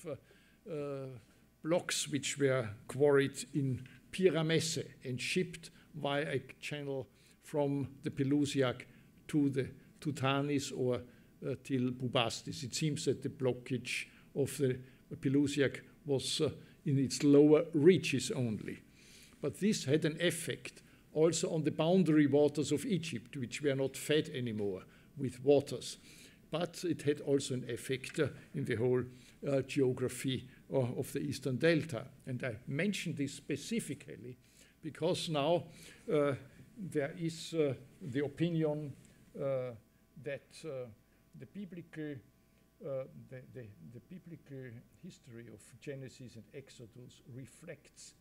blocks which were quarried in Piramesse and shipped via a channel from the Pelusiac to the to Tanis or uh, till Bubastis. It seems that the blockage of the Pelusiac was uh, in its lower reaches only. But this had an effect also on the boundary waters of Egypt, which were not fed anymore with waters. But it had also an effect uh, in the whole uh, geography uh, of the Eastern Delta. And I mention this specifically because now uh, there is uh, the opinion uh, that the biblical uh, the, the, the biblical history of Genesis and Exodus reflects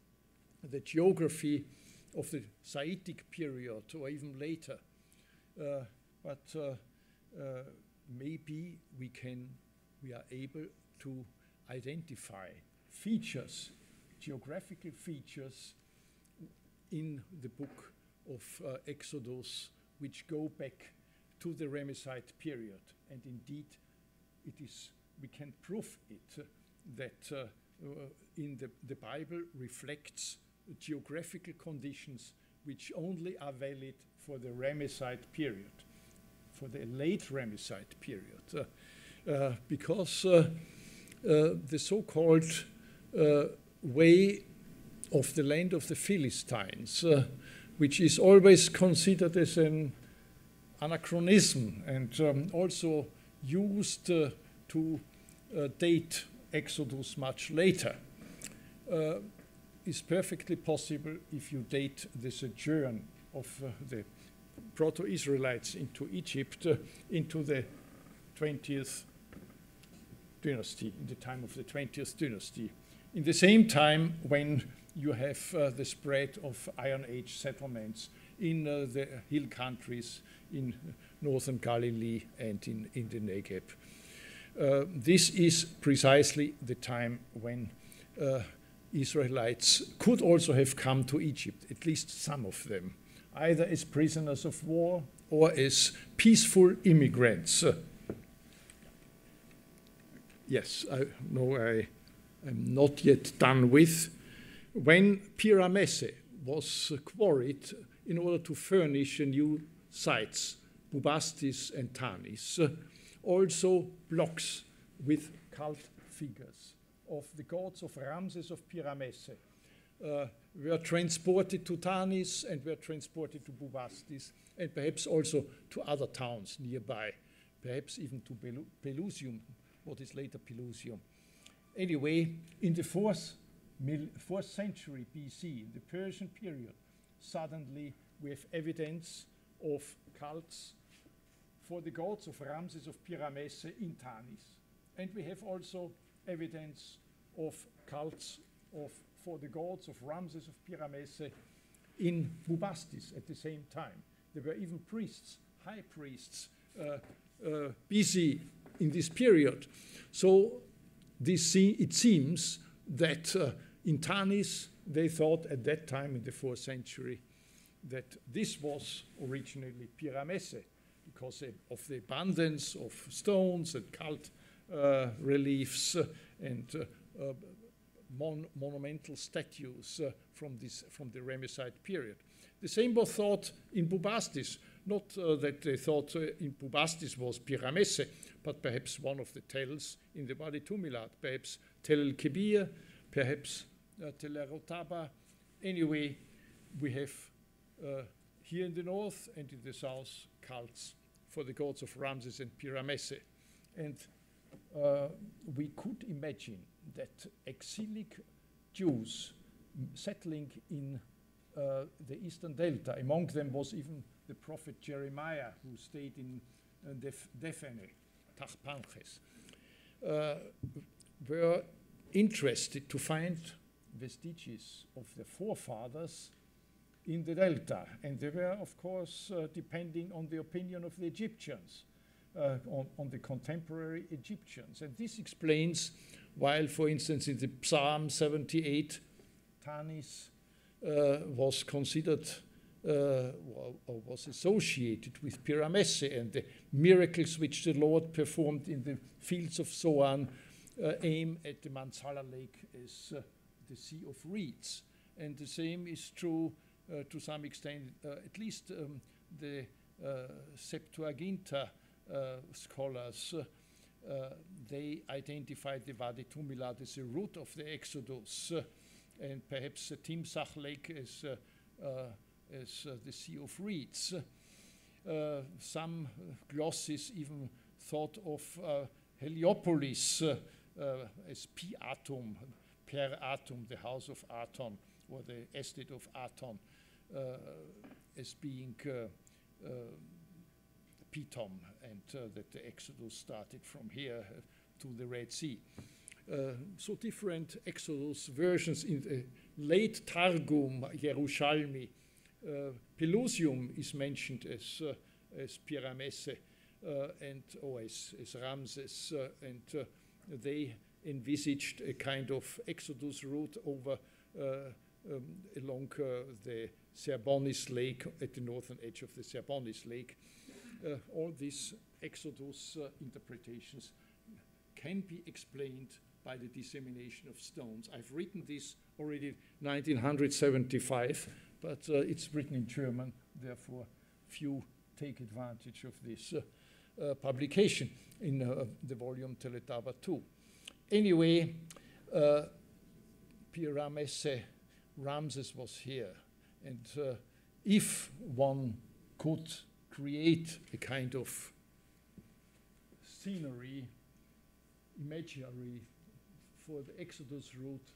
the geography of the Saitic period or even later. Uh, but uh, uh, maybe we can we are able to identify features, geographical features in the book of uh, Exodus which go back to the Ramesside period. And indeed, it is, we can prove it uh, that uh, uh, in the, the Bible reflects geographical conditions which only are valid for the Ramesside period, for the late Ramesside period. Uh, uh, because uh, the so called way of the land of the Philistines, which is always considered as an anachronism and um, also used uh, to uh, date Exodus much later, uh, is perfectly possible if you date the sojourn of the proto Israelites into Egypt into the 20th dynasty, in the time of the 20th dynasty. In the same time when you have uh, the spread of Iron Age settlements in uh, the hill countries in northern Galilee and in, in the Negev. Uh, this is precisely the time when uh, Israelites could also have come to Egypt, at least some of them, either as prisoners of war or as peaceful immigrants. Uh, yes, I know I am not yet done with. When Piramesse was quarried in order to furnish new sites, Bubastis and Tanis, also blocks with cult figures of the gods of Ramses of Piramesse uh, were transported to Tanis and were transported to Bubastis and perhaps also to other towns nearby, perhaps even to Pelusium, what is later Pelusium. Anyway, in the fourth, fourth century BC, in the Persian period, suddenly we have evidence of cults for the gods of Ramses of Piramesse in Tanis. And we have also evidence of cults of, for the gods of Ramses of Piramesse in Bubastis at the same time. There were even priests, high priests, uh, uh, BC in this period. So this it seems that uh, in Tanis, they thought at that time in the fourth century that this was originally Piramesse because of the abundance of stones and cult uh, reliefs uh, and uh, uh, mon monumental statues uh, from, this, from the Ramesside period. The same was thought in Bubastis, not that they thought in Bubastis was Piramesse, but perhaps one of the tells in the Wadi Tumilat, perhaps Tel el Kebir, perhaps Tel Retaba. Anyway, we have uh, here in the north and in the south cults for the gods of Ramses and Piramesse. And uh, we could imagine that exilic Jews settling in uh, the eastern delta, among them was even the prophet Jeremiah, who stayed in uh, Def Defene, Tachpanches, uh, were interested to find vestiges of the forefathers in the delta. And they were, of course, uh, depending on the opinion of the Egyptians, uh, on, on, the contemporary Egyptians. And this explains why, for instance, in the Psalm 78, Tanis uh, was considered uh, or was associated with Piramesse and the miracles which the Lord performed in the fields of Zoan uh, aim at the Manzala Lake as uh, the Sea of Reeds. And the same is true to some extent, uh, at least um, the uh, Septuaginta scholars, they identified the Wadi Tumilat as the root of the Exodus, and perhaps the Timsah Lake as, as the Sea of Reeds. Uh, some uh, glosses even thought of uh, Heliopolis as P atom, per atom, the house of Aton, or the estate of Aton. Uh, as being uh, uh, Pithom, and that the Exodus started from here to the Red Sea. so different Exodus versions in the late Targum, Yerushalmi, Pelusium is mentioned as, as Piramesse. uh, and or as, as Ramses, uh, and uh, they envisaged a kind of exodus route over uh, um, along the Serbonis Lake at the northern edge of the Serbonis Lake. all these exodus interpretations can be explained by the dissemination of stones. I've written this already 1975, but uh, it's written in German, therefore few take advantage of this uh, uh, publication in uh, the volume Tell el-Dab'a 2. Anyway, uh, Piramesse Ramses was here, and uh, if one could create a kind of scenery, imaginary for the Exodus route,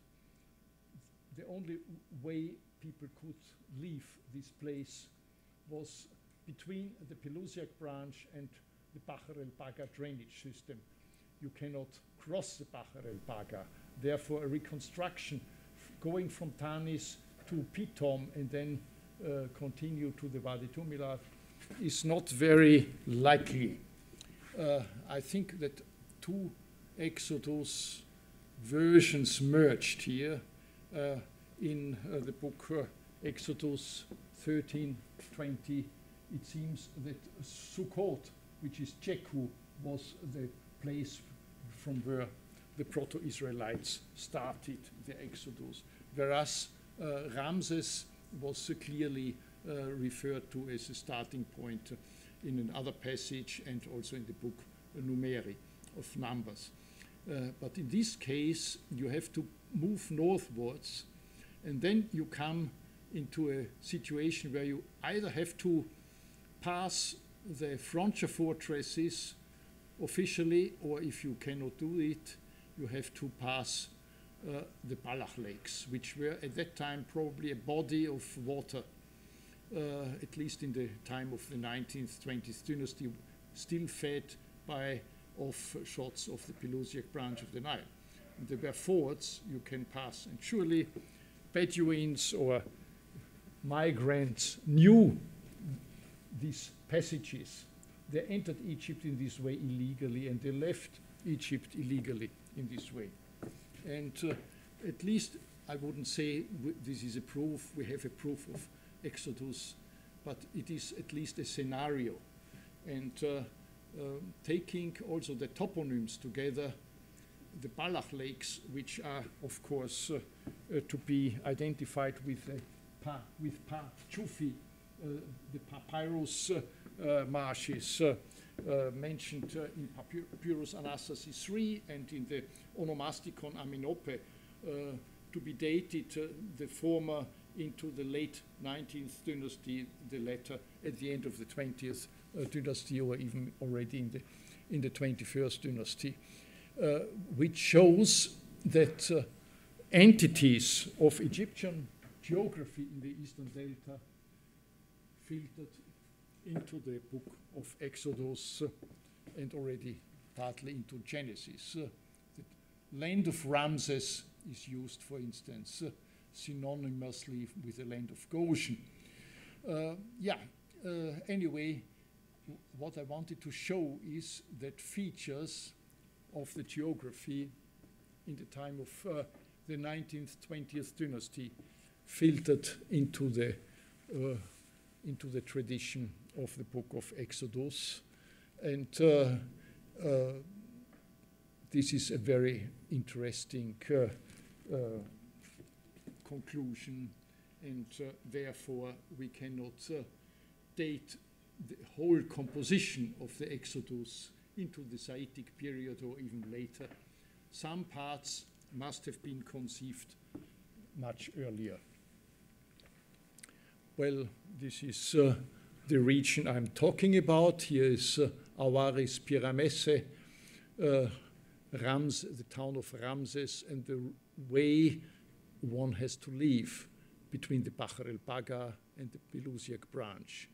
the only way people could leave this place was between the Pelusiac branch and the Bahar el Baga drainage system. You cannot cross the Bahr el-Baqar. Therefore, a reconstruction going from Tanis to Pithom and then uh, continue to the Wadi Tumilat is not very likely. Uh, I think that two Exodus versions merged here uh, in uh, the book uh, Exodus 13 20. It seems that Sukkot, which is Jeku, was the place from where the proto Israelites started the Exodus, whereas Ramses was clearly uh, referred to as a starting point in another passage and also in the book Numeri of Numbers. Uh, but in this case, you have to move northwards, and then you come into a situation where you either have to pass the frontier fortresses officially, or if you cannot do it, you have to pass uh, the Ballah Lakes, which were at that time probably a body of water, uh, at least in the time of the 19th, 20th dynasty, still fed by of shots of the Pelusiac branch of the Nile. And there were fords you can pass, and surely Bedouins or migrants knew these passages. They entered Egypt in this way illegally, and they left Egypt illegally in this way. And uh, at least I wouldn't say this is a proof, we have a proof of Exodus, but it is at least a scenario. And uh, um, taking also the toponyms together, the Ballah lakes, which are, of course, uh, uh, to be identified with, uh, pa, with Pa Chufi, uh, the papyrus uh, mentioned in Papyrus Anastasi 3 and in the Onomasticon Amenope to be dated, the former into the late 19th dynasty, the latter at the end of the 20th uh, dynasty or even already in the, in the 21st dynasty, uh, which shows that uh, entities of Egyptian geography in the Eastern Delta filtered into the book of Exodus and already partly into Genesis. Uh, the land of Ramses is used, for instance, uh, synonymously with the land of Goshen. Uh, yeah, anyway, what I wanted to show is that features of the geography in the time of uh, the 19th, 20th dynasty filtered into the, uh, into the tradition of the book of Exodus. And uh, uh this is a very interesting uh, conclusion, and therefore we cannot date the whole composition of the Exodus into the Saitic period or even later. Some parts must have been conceived much earlier. Well, this is uh, the region I'm talking about. Here is uh, Avaris Piramesse, uh, Rams, the town of Ramses, and the way one has to leave between the Bahr el-Baqar and the Pelusiac branch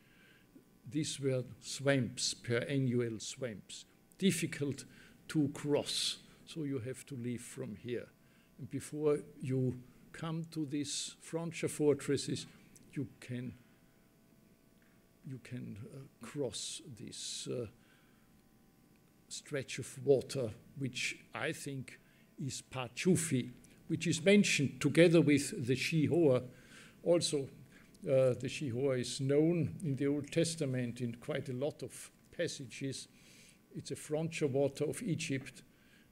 these were swamps, perennial swamps, difficult to cross. So you have to leave from here. And before you come to these frontier fortresses, you can you can uh, cross this uh, stretch of water, which I think is Pachufi, which is mentioned together with the Shihoah. Also, uh, the Shihoah is known in the Old Testament in quite a lot of passages. It's a frontier water of Egypt,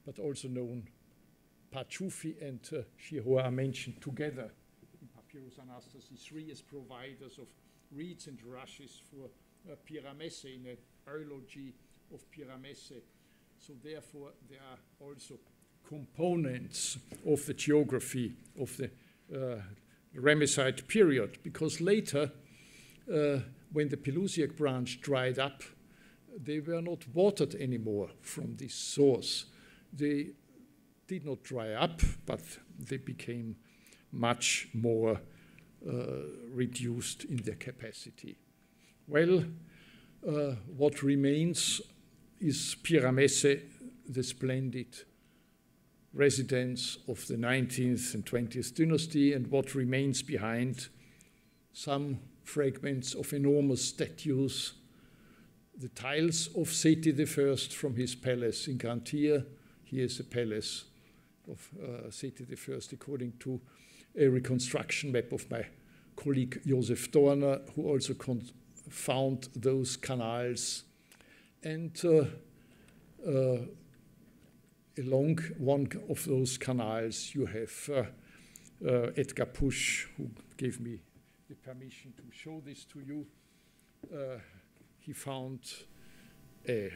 but also known Pachufi and uh, Shihoah are mentioned together in Papyrus Anastasi 3 as providers of reeds and rushes for uh, Piramesse in an eulogy of Piramesse. So therefore, there are also components of the geography of the uh, Ramesside period, because later, uh, when the Pelusiac branch dried up, they were not watered anymore from this source. They did not dry up, but they became much more reduced in their capacity. Well, uh, what remains is Piramesse, the splendid residence of the 19th and 20th dynasty, and what remains behind some fragments of enormous statues, the tiles of Seti I from his palace in Qantir. Here is a palace of uh, Seti I, according to a reconstruction map of my colleague Josef Dorner, who also found those canals. And uh, uh, along one of those canals, you have uh, uh, Edgar Pusch, who gave me the permission to show this to you. Uh, he found a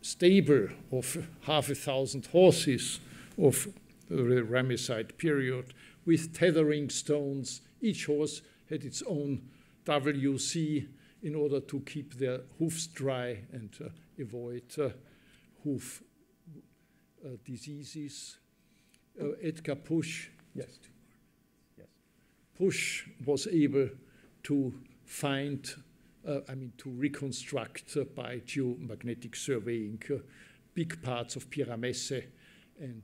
stable of half a thousand horses of the Ramesside period with tethering stones. Each horse had its own WC in order to keep their hoofs dry and uh, avoid uh, hoof uh, diseases. Uh, Edgar Pusch, yes, yes, Pusch was able to find, uh, I mean, to reconstruct by geomagnetic surveying big parts of Piramesse and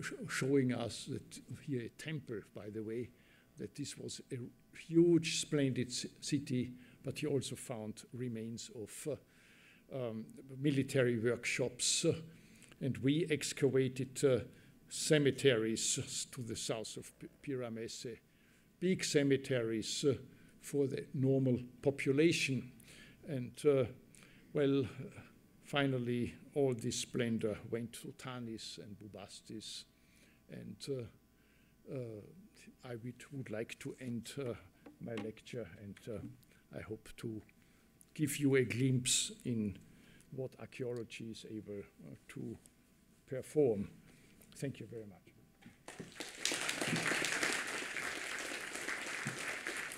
sh showing us that here a temple, by the way, that this was a huge, splendid city, but he also found remains of uh, um, military workshops, uh, and we excavated uh, cemeteries to the south of Piramesse, big cemeteries for the normal population, and well, finally, all this splendor went to Tanis and Bubastis, and uh, I would, would like to end uh, my lecture and uh, I hope to give you a glimpse in what archaeology is able uh, to perform. Thank you very much.